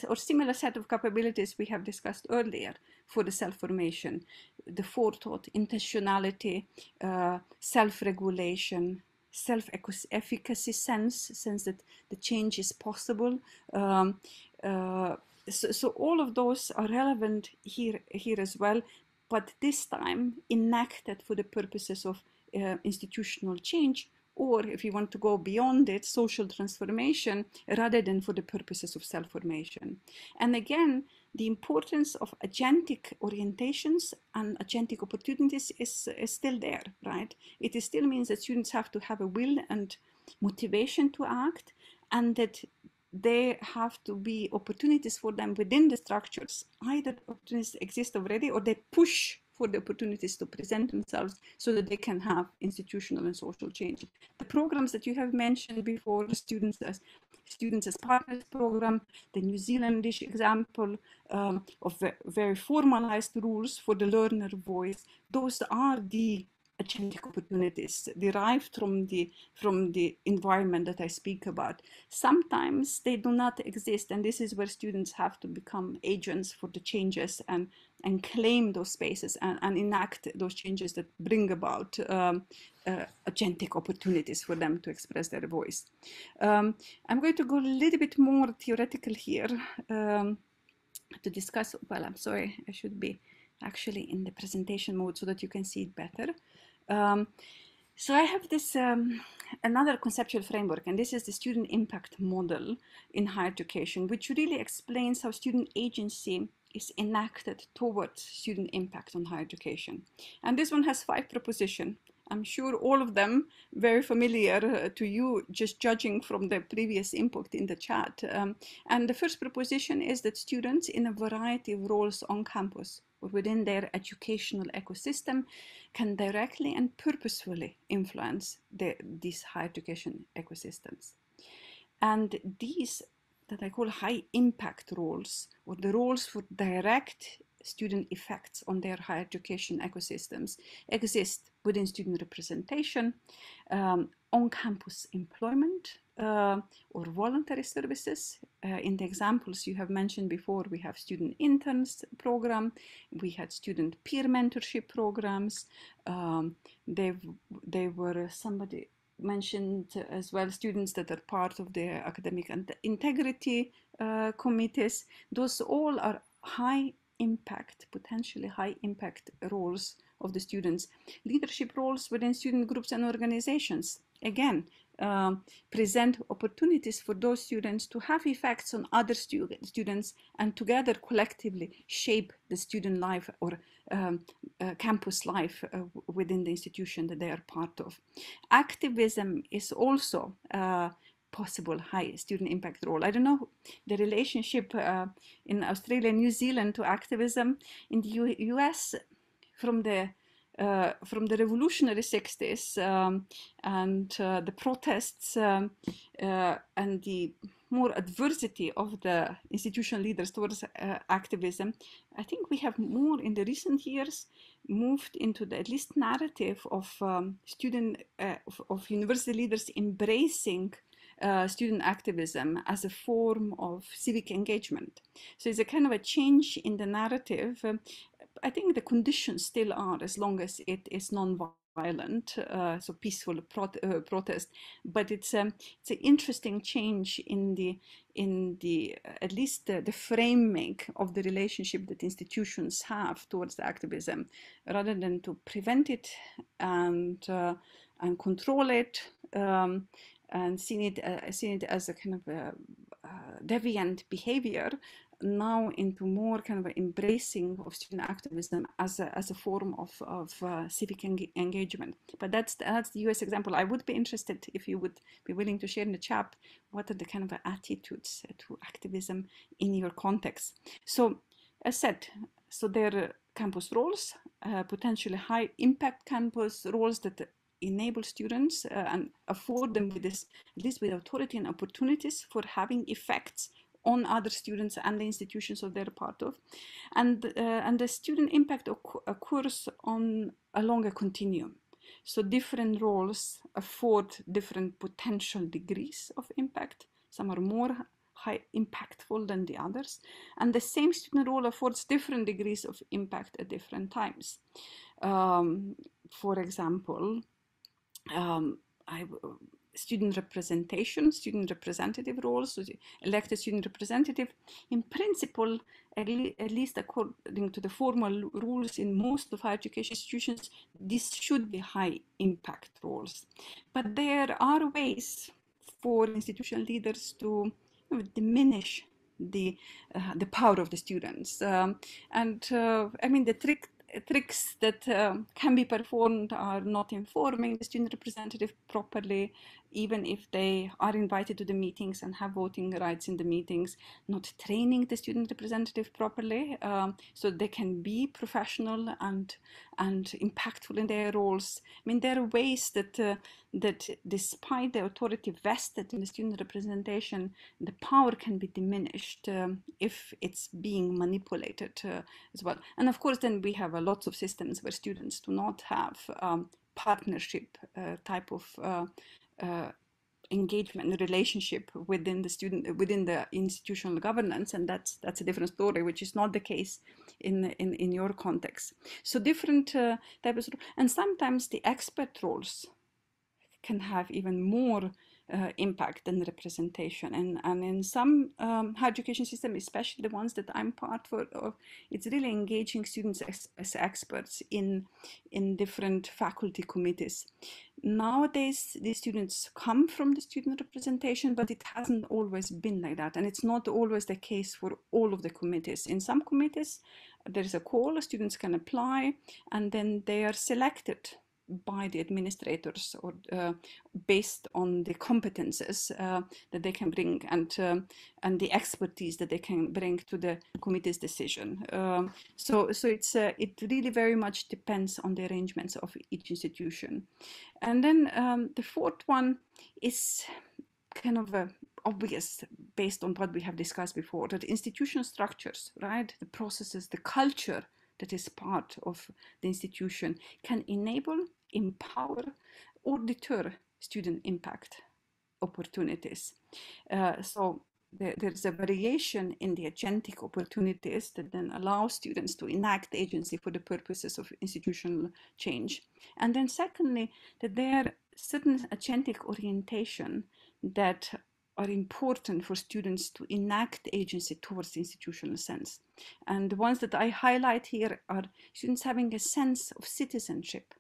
or similar set of capabilities we have discussed earlier for the self-formation, the forethought, intentionality, uh, self-regulation, self-efficacy sense, sense that the change is possible. Um, uh, so, so all of those are relevant here, here as well, but this time enacted for the purposes of uh, institutional change or if you want to go beyond it, social transformation rather than for the purposes of self-formation. And again, the importance of agentic orientations and agentic opportunities is, is still there, right? It still means that students have to have a will and motivation to act and that there have to be opportunities for them within the structures. Either opportunities exist already or they push for the opportunities to present themselves so that they can have institutional and social change. The programs that you have mentioned before, students as students as partners program, the New Zealandish example um, of very formalized rules for the learner voice, those are the agentic opportunities derived from the from the environment that I speak about. Sometimes they do not exist, and this is where students have to become agents for the changes and and claim those spaces and, and enact those changes that bring about um, uh, agentic opportunities for them to express their voice. Um, I'm going to go a little bit more theoretical here um, to discuss. Well, I'm sorry, I should be actually in the presentation mode so that you can see it better. Um, so I have this um, another conceptual framework, and this is the student impact model in higher education, which really explains how student agency is enacted towards student impact on higher education. And this one has five propositions, I'm sure all of them very familiar uh, to you, just judging from the previous input in the chat. Um, and the first proposition is that students in a variety of roles on campus or within their educational ecosystem can directly and purposefully influence the, these higher education ecosystems. And these that I call high impact roles or the roles for direct student effects on their higher education ecosystems exist within student representation, um, on-campus employment, uh, or voluntary services. Uh, in the examples you have mentioned before, we have student interns program, we had student peer mentorship programs. Um, they they were somebody mentioned as well students that are part of the academic and integrity uh, committees. Those all are high impact, potentially high impact roles of the students. Leadership roles within student groups and organizations. Again, um, present opportunities for those students to have effects on other stu students and together collectively shape the student life or um, uh, campus life uh, within the institution that they are part of. Activism is also uh, possible high student impact role. I don't know the relationship uh, in Australia and New Zealand to activism. In the U US, from the uh, from the revolutionary 60s um, and uh, the protests um, uh, and the more adversity of the institutional leaders towards uh, activism, I think we have more in the recent years moved into the at least narrative of um, student uh, of, of, university leaders embracing uh, student activism as a form of civic engagement. So it's a kind of a change in the narrative. Um, I think the conditions still are as long as it is non-violent, uh, so peaceful prot uh, protest. But it's um, it's an interesting change in the in the uh, at least the, the, framing of the relationship that institutions have towards the activism, rather than to prevent it and uh, and control it. Um, and seeing it, uh, it as a kind of a, uh, deviant behavior now into more kind of embracing of student activism as a, as a form of, of uh, civic eng engagement. But that's the, that's the US example. I would be interested if you would be willing to share in the chat what are the kind of attitudes to activism in your context. So as said, so there are campus roles, uh, potentially high impact campus roles that enable students uh, and afford them with this, at least with authority and opportunities for having effects on other students and the institutions that they're part of. And, uh, and the student impact occurs on a continuum. So different roles afford different potential degrees of impact. Some are more high impactful than the others. And the same student role affords different degrees of impact at different times. Um, for example, um, I, student representation, student representative roles, so elected student representative, in principle, at, le at, least according to the formal rules in most of higher education institutions, this should be high impact roles. But there are ways for institutional leaders to you know, diminish the uh, the power of the students. Um, and uh, I mean, the trick tricks that uh, can be performed are not informing the student representative properly, even if they are invited to the meetings and have voting rights in the meetings, not training the student representative properly um, so they can be professional and and impactful in their roles. I mean, there are ways that uh, that despite the authority vested in the student representation, the power can be diminished um, if it's being manipulated uh, as well. And of course, then we have uh, lots of systems where students do not have um, partnership uh, type of uh, uh, engagement relationship within the student within the institutional governance and that's that's a different story which is not the case in in, in your context so different uh, types of, and sometimes the expert roles can have even more uh, impact and representation. And, and in some um, higher education system, especially the ones that I'm part of, it's really engaging students as, as experts in, in different faculty committees. Nowadays, the students come from the student representation, but it hasn't always been like that. And it's not always the case for all of the committees. In some committees, there is a call, students can apply, and then they are selected by the administrators or uh, based on the competences uh, that they can bring and um, and the expertise that they can bring to the committee's decision. Um, so so it's uh, it really very much depends on the arrangements of each institution. And then um, the fourth one is kind of a obvious based on what we have discussed before that institutional structures right the processes the culture that is part of the institution can enable empower or deter student impact opportunities uh, so there, there's a variation in the agentic opportunities that then allow students to enact agency for the purposes of institutional change. And then secondly, that there are certain agentic orientation that are important for students to enact agency towards the institutional sense. And the ones that I highlight here are students having a sense of citizenship,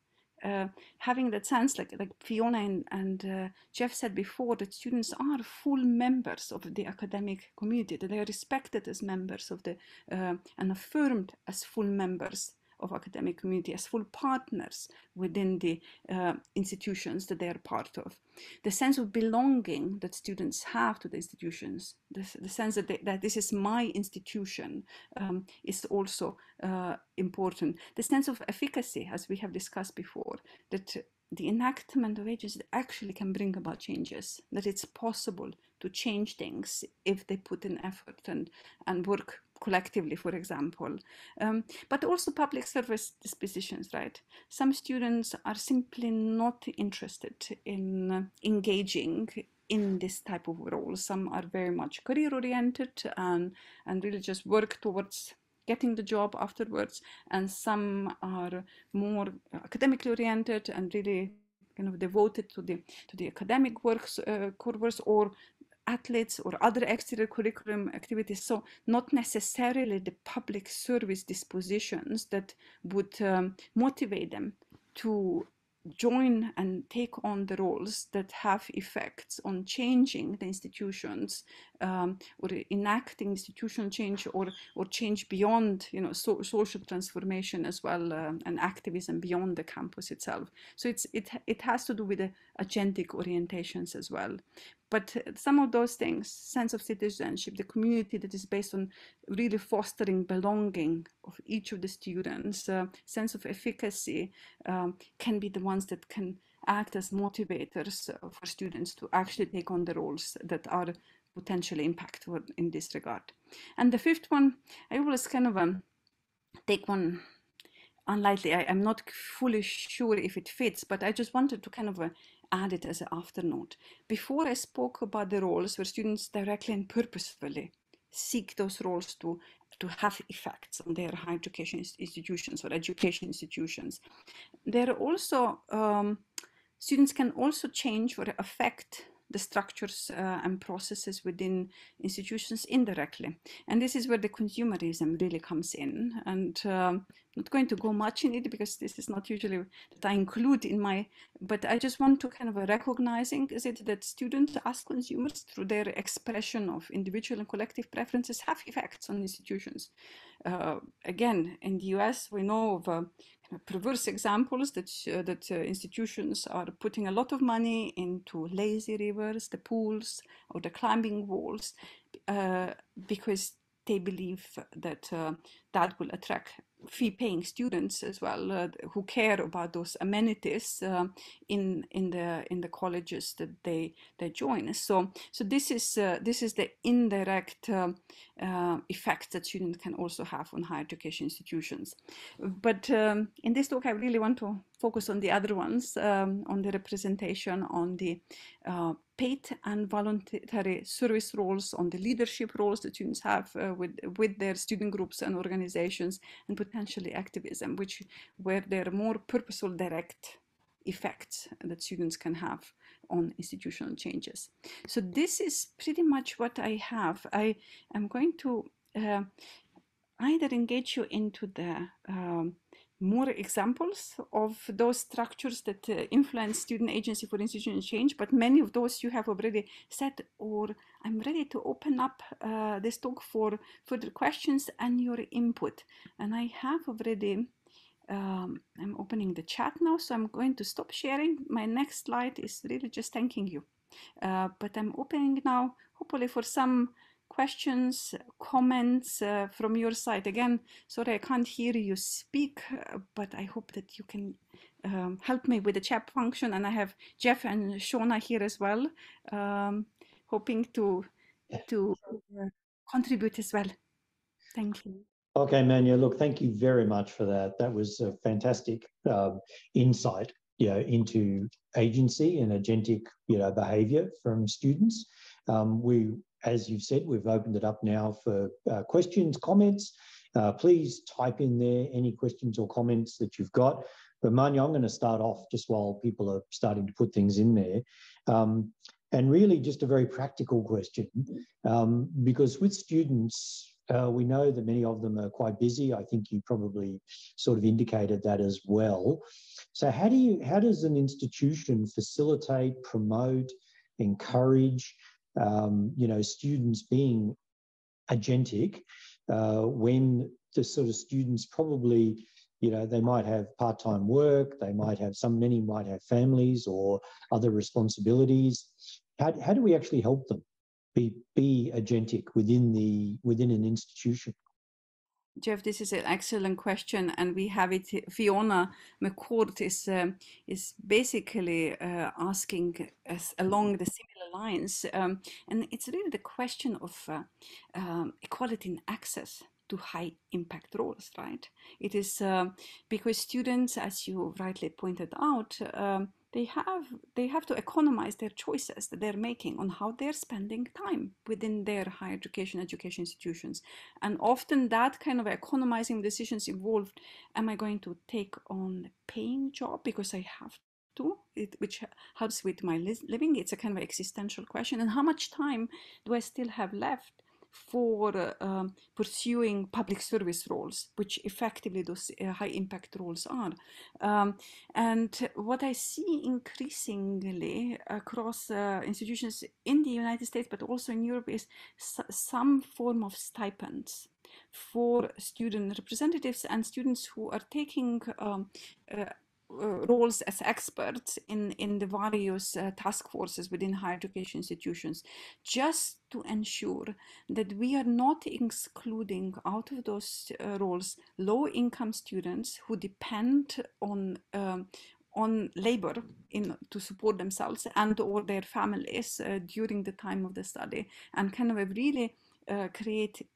uh, having that sense, like like Fiona and, and uh, Jeff said before, that students are full members of the academic community, that they are respected as members of the uh, and affirmed as full members of academic community as full partners within the uh, institutions that they are part of. The sense of belonging that students have to the institutions, the, the sense that, they, that this is my institution um, is also uh, important. The sense of efficacy, as we have discussed before, that the enactment of agency actually can bring about changes, that it's possible to change things if they put in effort and, and work collectively, for example, um, but also public service dispositions, right? Some students are simply not interested in engaging in this type of role. Some are very much career oriented and, and really just work towards getting the job afterwards, and some are more academically oriented and really kind of devoted to the to the academic works uh, or athletes or other exterior curriculum activities. So not necessarily the public service dispositions that would um, motivate them to join and take on the roles that have effects on changing the institutions um, or enacting institutional change or or change beyond you know so, social transformation as well uh, and activism beyond the campus itself. So it's it it has to do with the agentic orientations as well. But some of those things sense of citizenship the community that is based on really fostering belonging of each of the students uh, sense of efficacy um, can be the ones that can act as motivators uh, for students to actually take on the roles that are potentially impact in this regard and the fifth one i always kind of um, take one unlikely I, am not fully sure if it fits but i just wanted to kind of uh, add it as an afternote. Before I spoke about the roles where students directly and purposefully seek those roles to, to have effects on their higher education institutions or education institutions. There are also, um, students can also change or affect the structures uh, and processes within institutions indirectly. And this is where the consumerism really comes in. And um, not going to go much in it because this is not usually that I include in my, but I just want to kind of recognizing is it that students as consumers through their expression of individual and collective preferences have effects on institutions. Uh, again, in the US, we know of uh, perverse examples that, uh, that uh, institutions are putting a lot of money into lazy rivers, the pools, or the climbing walls, uh, because they believe that uh, that will attract fee-paying students as well uh, who care about those amenities uh, in in the in the colleges that they they join. So so this is uh, this is the indirect um, uh, effect that students can also have on higher education institutions. But um, in this talk, I really want to focus on the other ones, um, on the representation, on the uh, paid and voluntary service roles, on the leadership roles that students have uh, with with their student groups and organizations, and potentially activism, which where there are more purposeful, direct effects that students can have on institutional changes. So this is pretty much what I have. I am going to uh, either engage you into the um, more examples of those structures that uh, influence student agency for institutional change, but many of those you have already said, or I'm ready to open up uh, this talk for further questions and your input. And I have already um, I'm opening the chat now, so I'm going to stop sharing. My next slide is really just thanking you. Uh, but I'm opening now, hopefully for some questions, comments uh, from your side. Again, sorry I can't hear you speak, uh, but I hope that you can um, help me with the chat function. And I have Jeff and Shauna here as well, um, hoping to to uh, contribute as well. Thank you. Okay, Manja, look, thank you very much for that. That was a fantastic um, insight you know, into agency and agentic you know, behavior from students. Um, we, as you've said, we've opened it up now for uh, questions, comments. Uh, please type in there any questions or comments that you've got. But Manja, I'm going to start off just while people are starting to put things in there. Um, and really just a very practical question, um, because with students, uh, we know that many of them are quite busy. I think you probably sort of indicated that as well. So how do you, how does an institution facilitate, promote, encourage, um, you know, students being agentic uh, when the sort of students probably, you know, they might have part-time work, they might have some, many might have families or other responsibilities. How, how do we actually help them? be be agentic within the within an institution? Jeff, this is an excellent question, and we have it. Fiona McCourt is um, is basically uh, asking us along the similar lines, um, and it's really the question of uh, um, equality in access to high impact roles, right? It is uh, because students, as you rightly pointed out, um, they have they have to economize their choices that they're making on how they're spending time within their higher education education institutions. And often that kind of economizing decisions involved am i going to take on a paying job because i have to? It, which helps with my living? It's a kind of existential question. And how much time do i still have left for um, pursuing public service roles, which effectively those uh, high impact roles are. Um, and what I see increasingly across uh, institutions in the United States, but also in Europe, is some form of stipends for student representatives and students who are taking um, uh, roles as experts in, in the various uh, task forces within higher education institutions, just to ensure that we are not excluding out of those uh, roles low income students who depend on um, on labor in to support themselves and or their families uh, during the time of the study and kind of really uh, create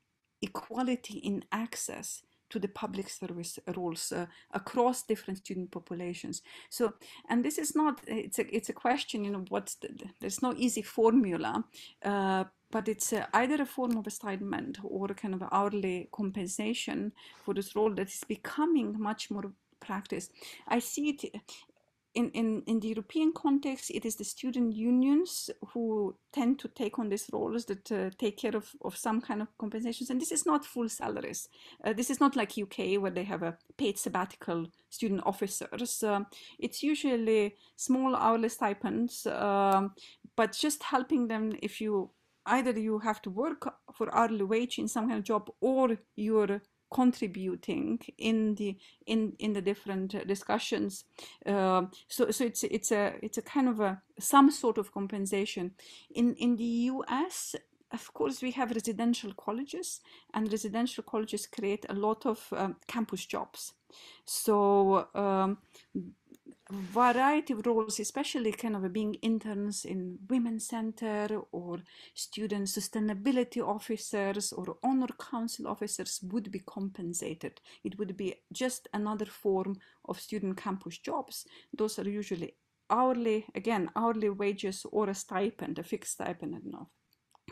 equality in access to the public service roles uh, across different student populations. So, and this is not, it's a, it's a question, you know, what's the, there's no easy formula, uh, but it's uh, either a form of assignment or kind of hourly compensation for this role that is becoming much more practice. I see it in, in, in the European context, it is the student unions who tend to take on these roles that uh, take care of, of some kind of compensations. And this is not full salaries. Uh, this is not like UK where they have a paid sabbatical student officers. Uh, it's usually small hourly stipends, um, but just helping them if you either you have to work for hourly wage in some kind of job or you're contributing in the in in the different discussions. Uh, so so it's it's a it's a kind of a some sort of compensation. In in the US of course we have residential colleges and residential colleges create a lot of um, campus jobs. So um, variety of roles, especially kind of being interns in women's center or student sustainability officers or honor council officers would be compensated. It would be just another form of student campus jobs. Those are usually hourly, again, hourly wages or a stipend, a fixed stipend, know,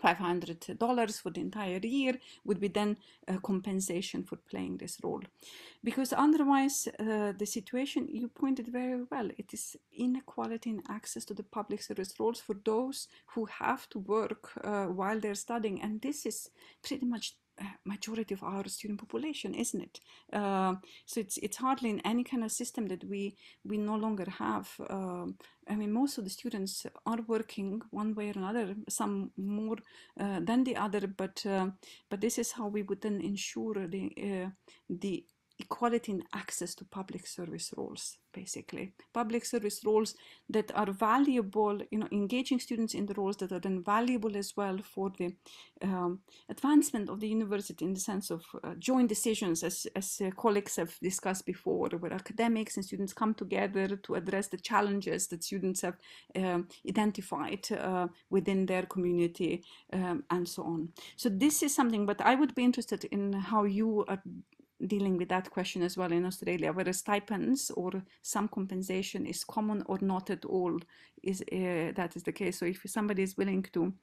$500 for the entire year would be then a compensation for playing this role. Because otherwise, uh, the situation you pointed very well, it is inequality in access to the public service roles for those who have to work uh, while they're studying. And this is pretty much majority of our student population, isn't it? Uh, so it's it's hardly in any kind of system that we we no longer have. Uh, I mean, most of the students are working one way or another, some more uh, than the other, but uh, but this is how we would then ensure the uh, the equality in access to public service roles basically. Public service roles that are valuable you know engaging students in the roles that are then valuable as well for the um, advancement of the university in the sense of uh, joint decisions as, as uh, colleagues have discussed before where academics and students come together to address the challenges that students have um, identified uh, within their community um, and so on. So this is something but i would be interested in how you are dealing with that question as well in Australia, whether stipends or some compensation is common or not at all. Is uh, that is the case? So if somebody is willing to,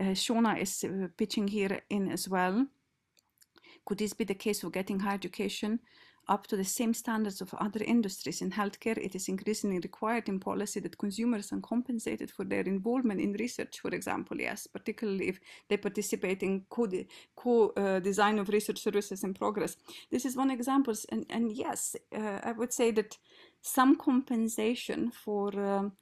uh, Shona is uh, pitching here in as well. Could this be the case for getting higher education up to the same standards of other industries. In healthcare, it is increasingly required in policy that consumers are compensated for their involvement in research, for example, yes, particularly if they participate in co-design co uh, of research services in progress. This is one example, and, and yes, uh, I would say that some compensation for um,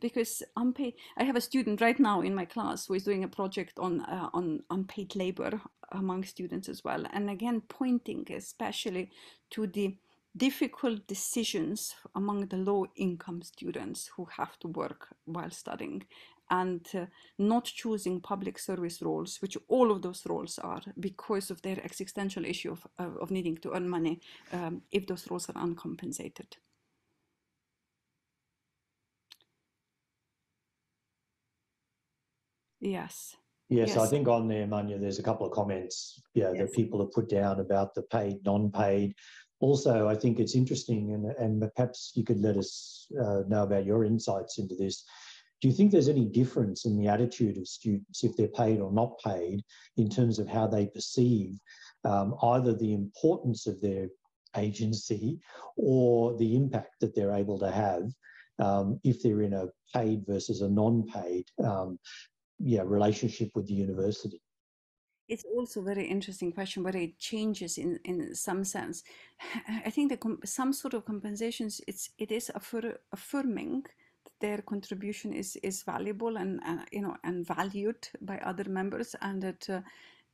because unpaid i have a student right now in my class who is doing a project on uh, on unpaid labor among students as well and again pointing especially to the difficult decisions among the low income students who have to work while studying and uh, not choosing public service roles, which all of those roles are, because of their existential issue of, of needing to earn money um, if those roles are uncompensated. Yes. Yes, yes, I think on there, Manja, there's a couple of comments yeah, yes. that people have put down about the paid, non-paid. Also, I think it's interesting, and, and perhaps you could let us uh, know about your insights into this. Do you think there's any difference in the attitude of students, if they're paid or not paid, in terms of how they perceive um, either the importance of their agency or the impact that they're able to have um, if they're in a paid versus a non-paid um, yeah relationship with the university. It's also a very interesting question whether it changes in in some sense. I think that some sort of compensations it's it is affir affirming their contribution is is valuable and uh, you know and valued by other members and that uh,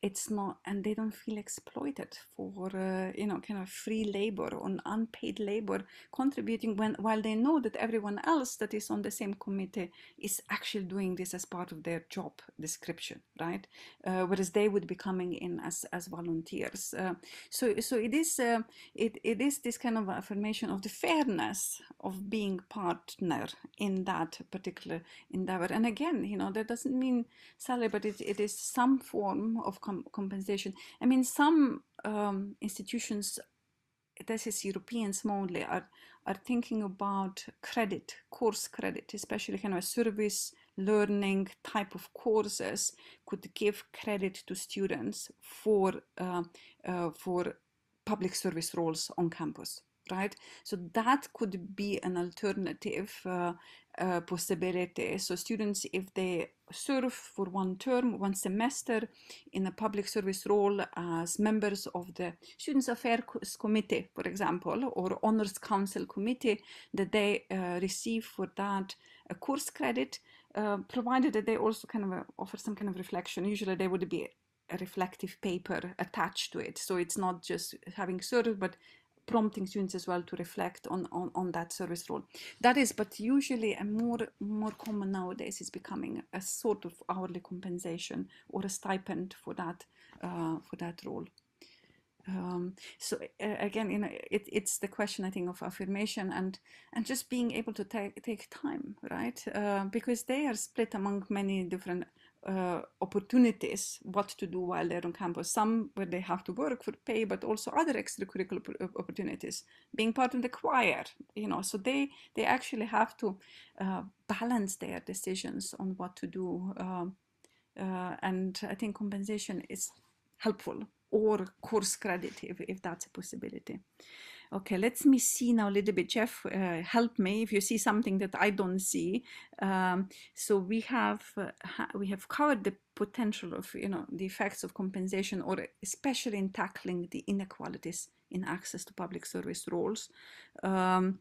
it's not and they don't feel exploited for uh, you know kind of free labor or unpaid labor contributing when while they know that everyone else that is on the same committee is actually doing this as part of their job description right? Uh, whereas they would be coming in as as volunteers. Uh, so so it is uh, it, it is this kind of affirmation of the fairness of being partner in that particular endeavor. And again you know that doesn't mean salary but it, it is some form of com compensation. I mean, some um, institutions, this is Europeans mostly, are, are thinking about credit, course credit, especially kind of service learning type of courses could give credit to students for, uh, uh, for public service roles on campus right? So that could be an alternative uh, uh, possibility. So students, if they serve for one term, one semester in a public service role as members of the Students Affairs Committee, for example, or Honors Council Committee, that they uh, receive for that a course credit, uh, provided that they also kind of uh, offer some kind of reflection. Usually there would be a reflective paper attached to it. So it's not just having served, but prompting students as well to reflect on, on, on that service role. That is, but usually a more, more common nowadays is becoming a sort of hourly compensation or a stipend for that, uh, for that role. Um, so uh, again, you know, it, it's the question I think of affirmation and and just being able to take take time, right? Uh, because they are split among many different uh, opportunities what to do while they're on campus some where they have to work for pay but also other extracurricular opportunities. Being part of the choir you know so they they actually have to uh, balance their decisions on what to do um, uh, and i think compensation is helpful or course credit if, if that's a possibility Okay, let me see now a little bit. Jeff, uh, help me if you see something that I don't see. Um, so we have uh, ha we have covered the potential of you know the effects of compensation, or especially in tackling the inequalities in access to public service roles. Um,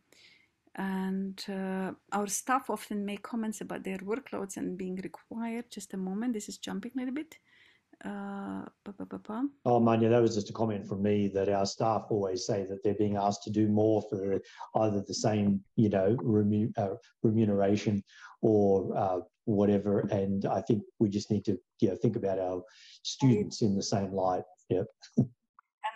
and uh, our staff often make comments about their workloads and being required. Just a moment, this is jumping a little bit. Uh, oh, Manja, that was just a comment from me that our staff always say that they're being asked to do more for either the same, you know, uh, remuneration or uh, whatever. And I think we just need to, you know, think about our students in the same light. Yep.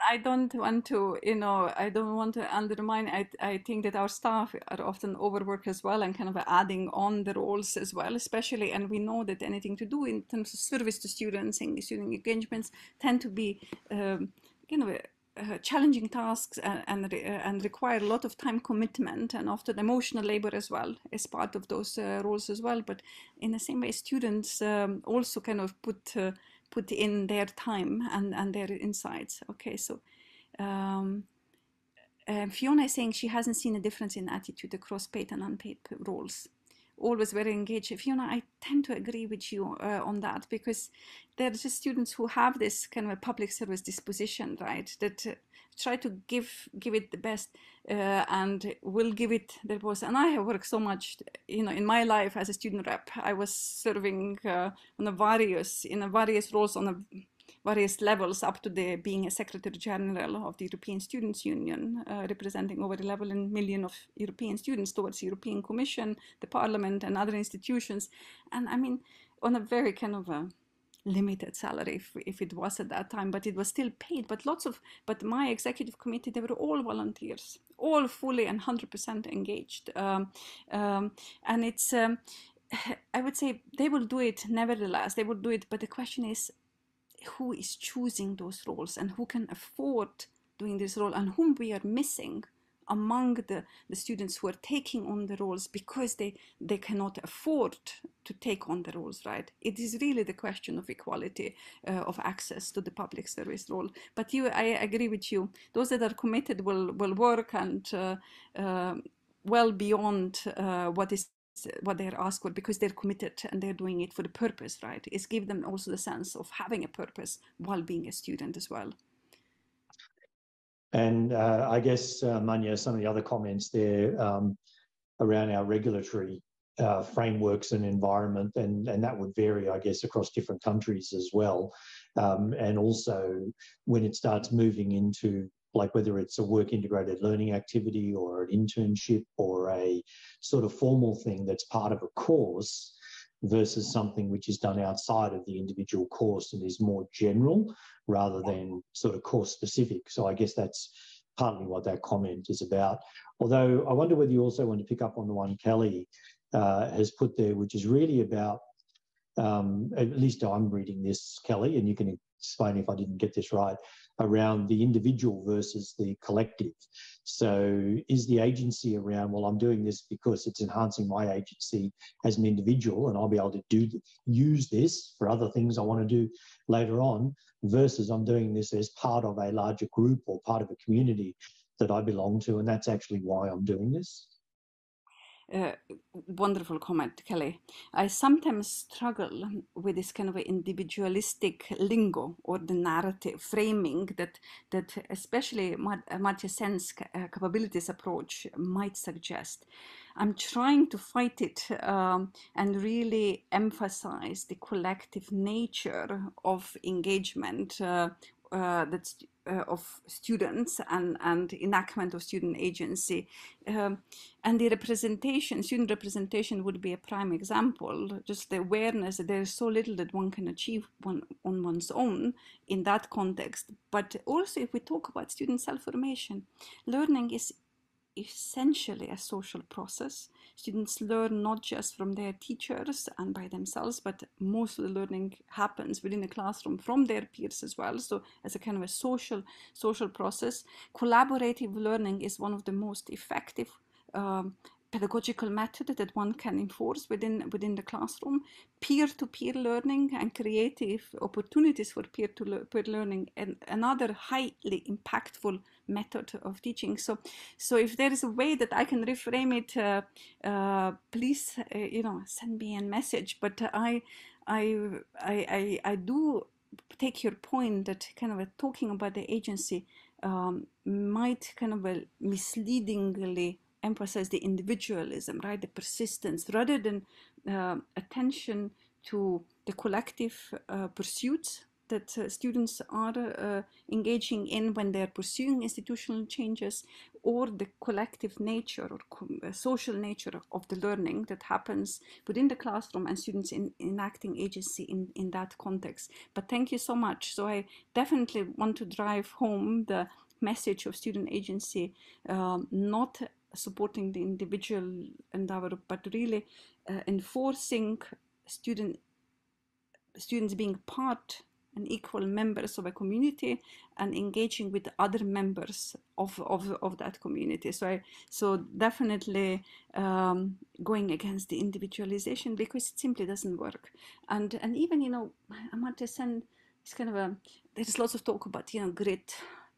I don't want to, you know, I don't want to undermine. I, I think that our staff are often overworked as well and kind of adding on the roles as well, especially. And we know that anything to do in terms of service to students and student engagements tend to be, um, you know, uh, challenging tasks and and, uh, and, require a lot of time commitment and often emotional labor as well as part of those uh, roles as well. But in the same way, students um, also kind of put uh, put in their time and, and their insights. Okay, so um, uh, Fiona is saying she hasn't seen a difference in attitude across paid and unpaid roles. Always very engaged. Fiona, I tend to agree with you uh, on that because there are just students who have this kind of a public service disposition, right? That uh, try to give give it the best uh, and will give it the most and i have worked so much you know in my life as a student rep. I was serving uh, on a various in a various roles on a various levels up to the being a secretary general of the european students union uh, representing over 11 million of european students towards the european commission the parliament and other institutions. And i mean on a very kind of a limited salary if, if it was at that time but it was still paid. But lots of but my executive committee they were all volunteers all fully and 100% engaged. Um, um, and it's um, i would say they will do it nevertheless. They will do it but the question is who is choosing those roles and who can afford doing this role and whom we are missing among the, the students who are taking on the roles because they, they cannot afford to take on the roles, right? It is really the question of equality uh, of access to the public service role. But you, I agree with you. Those that are committed will, will work and uh, uh, well beyond uh, what is what they're asked for because they're committed and they're doing it for the purpose, right? It's give them also the sense of having a purpose while being a student as well. And uh, I guess, uh, Manja, some of the other comments there um, around our regulatory uh, frameworks and environment, and, and that would vary, I guess, across different countries as well. Um, and also when it starts moving into like whether it's a work integrated learning activity or an internship or a sort of formal thing that's part of a course, versus something which is done outside of the individual course and is more general rather than sort of course specific. So I guess that's partly what that comment is about. Although I wonder whether you also want to pick up on the one Kelly uh, has put there, which is really about, um, at least I'm reading this, Kelly, and you can explain if I didn't get this right, around the individual versus the collective. So is the agency around, well, I'm doing this because it's enhancing my agency as an individual and I'll be able to do use this for other things I want to do later on versus I'm doing this as part of a larger group or part of a community that I belong to. And that's actually why I'm doing this. Uh, wonderful comment, Kelly. I sometimes struggle with this kind of individualistic lingo or the narrative framing that that especially Amartya Sen's uh, capabilities approach might suggest. I'm trying to fight it um, and really emphasize the collective nature of engagement uh, uh, that's uh, of students and, and enactment of student agency. Um, and the representation, student representation would be a prime example, just the awareness that there is so little that one can achieve one, on one's own in that context. But also if we talk about student self-formation, learning is essentially a social process. Students learn not just from their teachers and by themselves, but most of the learning happens within the classroom from their peers as well. So as a kind of a social social process, collaborative learning is one of the most effective um, pedagogical method that one can enforce within within the classroom. Peer-to-peer learning and creative opportunities for peer-to-peer learning and another highly impactful method of teaching. So so if there is a way that i can reframe it uh, uh, please uh, you know send me a message. But I, I i i i do take your point that kind of talking about the agency um, might kind of misleadingly emphasize the individualism, right, the persistence, rather than uh, attention to the collective uh, pursuits that uh, students are uh, engaging in when they're pursuing institutional changes or the collective nature or uh, social nature of the learning that happens within the classroom and students in, enacting agency in, in that context. But thank you so much. So I definitely want to drive home the message of student agency, um, not supporting the individual endeavor, but really uh, enforcing student students being part and equal members of a community and engaging with other members of, of, of that community. So, I, so definitely um, going against the individualization because it simply doesn't work. And and even you know, Amartya Sen is kind of a there's lots of talk about you know grit,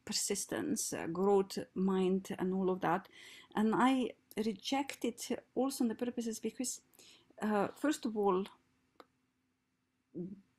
persistence, uh, growth mind, and all of that. And I reject it also on the purposes because, uh, first of all,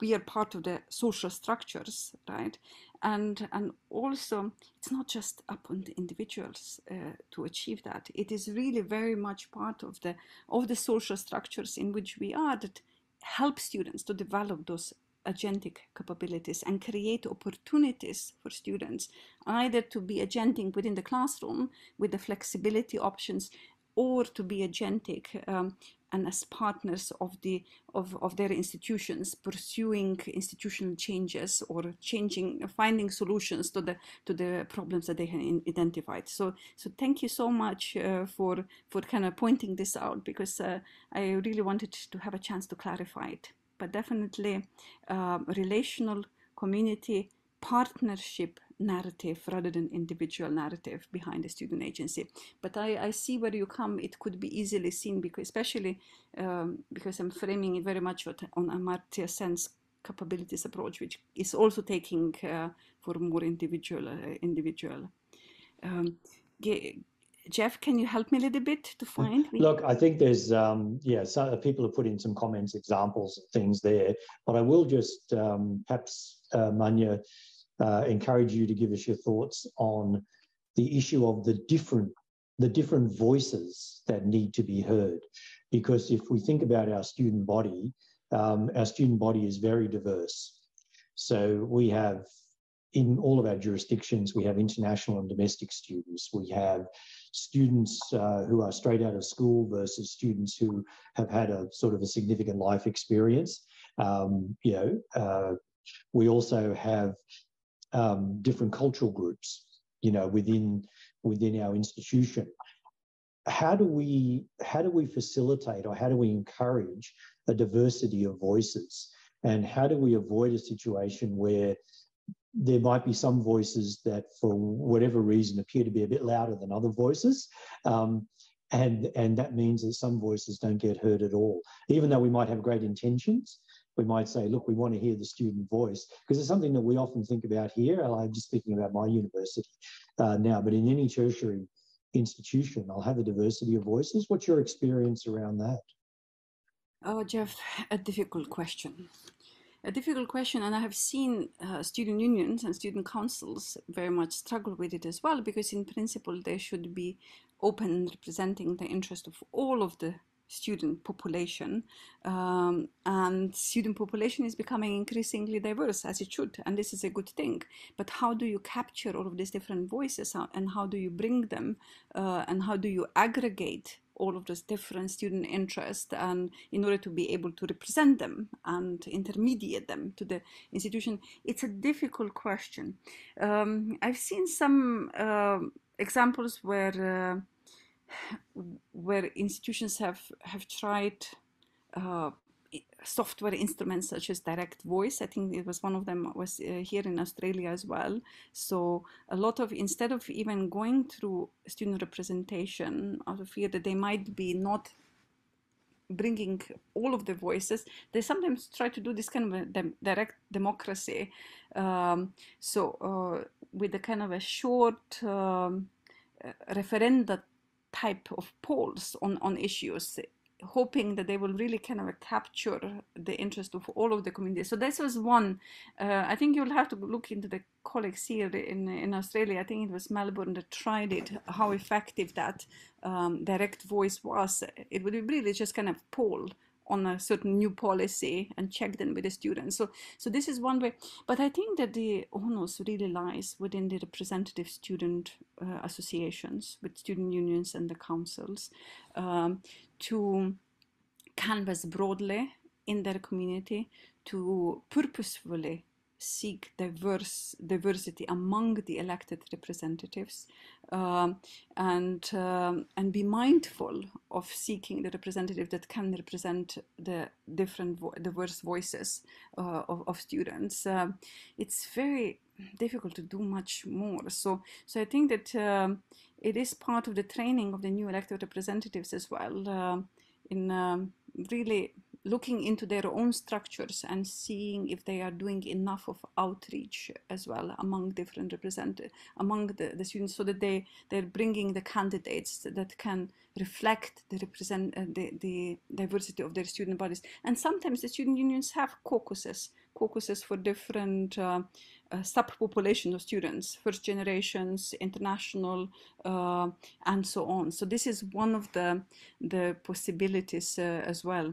we are part of the social structures, right? And and also it's not just up on the individuals uh, to achieve that. It is really very much part of the of the social structures in which we are that help students to develop those agentic capabilities and create opportunities for students either to be agentic within the classroom with the flexibility options or to be agentic um, and as partners of the of, of their institutions pursuing institutional changes or changing finding solutions to the to the problems that they have identified. So so thank you so much uh, for for kind of pointing this out because uh, i really wanted to have a chance to clarify it but definitely uh, relational community partnership narrative rather than individual narrative behind the student agency. But I, I see where you come. It could be easily seen because, especially um, because I'm framing it very much on Amartya Sen's capabilities approach, which is also taking uh, for more individual. Uh, individual. Um, Jeff, can you help me a little bit to find? Look, I think there's, um, yeah, so people have put in some comments, examples things there, but I will just um, perhaps, uh, Manja, uh, encourage you to give us your thoughts on the issue of the different the different voices that need to be heard. Because if we think about our student body, um, our student body is very diverse. So we have in all of our jurisdictions, we have international and domestic students. We have students uh, who are straight out of school versus students who have had a sort of a significant life experience. Um, you know, uh, we also have um, different cultural groups, you know, within within our institution. How do we how do we facilitate or how do we encourage a diversity of voices? And how do we avoid a situation where there might be some voices that, for whatever reason, appear to be a bit louder than other voices, um, and and that means that some voices don't get heard at all, even though we might have great intentions we might say, look, we want to hear the student voice, because it's something that we often think about here. I'm just speaking about my university uh, now, but in any tertiary institution, I'll have a diversity of voices. What's your experience around that? Oh, Jeff, a difficult question. A difficult question, and I have seen uh, student unions and student councils very much struggle with it as well, because in principle they should be open, representing the interest of all of the student population. Um, and student population is becoming increasingly diverse as it should and this is a good thing. But how do you capture all of these different voices and how do you bring them uh, and how do you aggregate all of those different student interests and in order to be able to represent them and intermediate them to the institution it's a difficult question. Um, i've seen some uh, examples where uh, where institutions have have tried uh, software instruments such as direct voice. I think it was one of them was uh, here in australia as well. So a lot of instead of even going through student representation out of fear that they might be not bringing all of the voices they sometimes try to do this kind of a dem direct democracy. Um, so uh, with a kind of a short um, uh, referenda type of polls on, on issues, hoping that they will really kind of capture the interest of all of the community. So this was one. Uh, I think you'll have to look into the colleagues here in in Australia. I think it was Melbourne that tried it. How effective that um, direct voice was. It would be really just kind of poll on a certain new policy and check them with the students. So, so this is one way. But I think that the onus really lies within the representative student uh, associations, with student unions and the councils, um, to canvas broadly in their community to purposefully seek diverse diversity among the elected representatives um, and um, and be mindful of seeking the representative that can represent the different vo diverse voices uh, of, of, students. Uh, it's very difficult to do much more. So so I think that it is part of the training of the new elected representatives as well uh, in really looking into their own structures and seeing if they are doing enough of outreach as well among different represent among the, the students so that they they're bringing the candidates that can reflect the represent uh, the, the diversity of their student bodies and sometimes the student unions have caucuses caucuses for different uh, uh, subpopulation of students, first generations, international, uh, and so on. So this is one of the the possibilities uh, as well.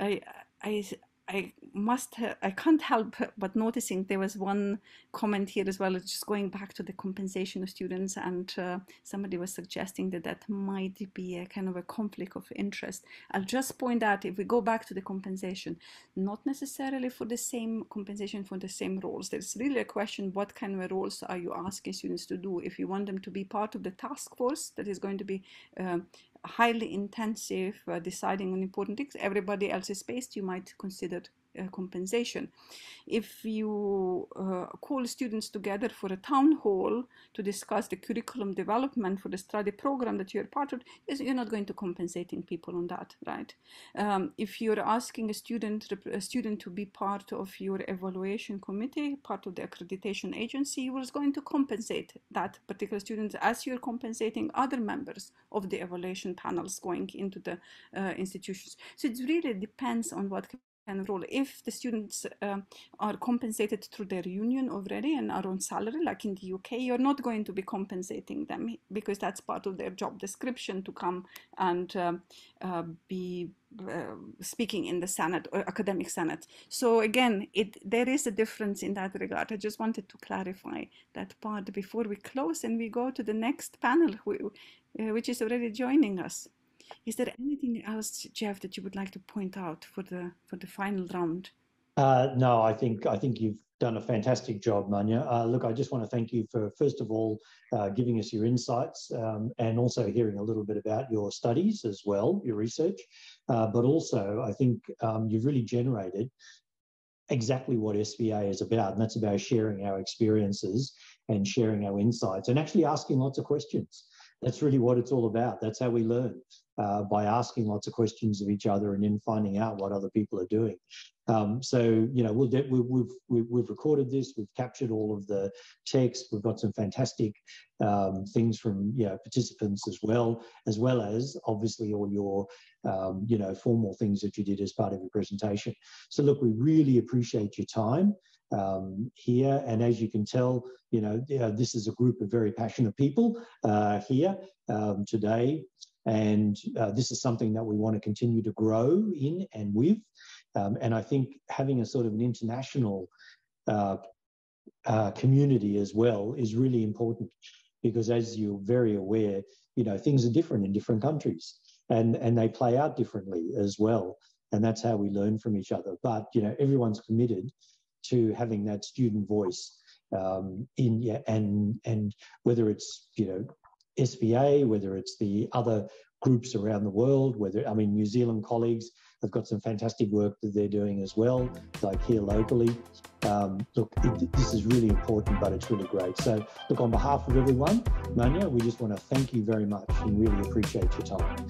I, I, I must, I can't help but noticing there was one comment here as well, just going back to the compensation of students, and uh, somebody was suggesting that that might be a kind of a conflict of interest. I'll just point out if we go back to the compensation, not necessarily for the same compensation for the same roles. There's really a question: what kind of roles are you asking students to do? If you want them to be part of the task force that is going to be uh, highly intensive uh, deciding on important things, everybody else is based, you might consider compensation. If you uh, call students together for a town hall to discuss the curriculum development for the study program that you're part of, is you're not going to compensating people on that, right? Um, if you're asking a student, a student to be part of your evaluation committee, part of the accreditation agency, you are going to compensate that particular student as you're compensating other members of the evaluation panels going into the uh, institutions. So it really depends on what role. If the students uh, are compensated through their union already and are on salary, like in the UK, you're not going to be compensating them because that's part of their job description to come and uh, uh, be uh, speaking in the Senate or academic Senate. So again, it there is a difference in that regard. I just wanted to clarify that part before we close and we go to the next panel, who, uh, which is already joining us. Is there anything else, Jeff, that you would like to point out for the for the final round? Uh, no, I think I think you've done a fantastic job, Manja. Uh, look, I just want to thank you for first of all uh, giving us your insights um, and also hearing a little bit about your studies as well, your research. Uh, but also, I think um, you've really generated exactly what SVA is about, and that's about sharing our experiences and sharing our insights and actually asking lots of questions that's really what it's all about. That's how we learn uh, by asking lots of questions of each other and then finding out what other people are doing. Um, so, you know, we'll we, we've, we've recorded this, we've captured all of the text, we've got some fantastic um, things from, you know, participants as well, as well as obviously all your, um, you know, formal things that you did as part of your presentation. So, look, we really appreciate your time um, here. And as you can tell, you know, uh, this is a group of very passionate people uh, here um, today. And uh, this is something that we want to continue to grow in and with. Um, and I think having a sort of an international uh, uh, community as well is really important because as you're very aware, you know, things are different in different countries and, and they play out differently as well. And that's how we learn from each other. But, you know, everyone's committed to having that student voice um, in yeah, and and whether it's you know SVA, whether it's the other groups around the world, whether I mean New Zealand colleagues have got some fantastic work that they're doing as well, like here locally. Um, look, it, this is really important, but it's really great. So, look, on behalf of everyone, Manja, we just want to thank you very much and really appreciate your time.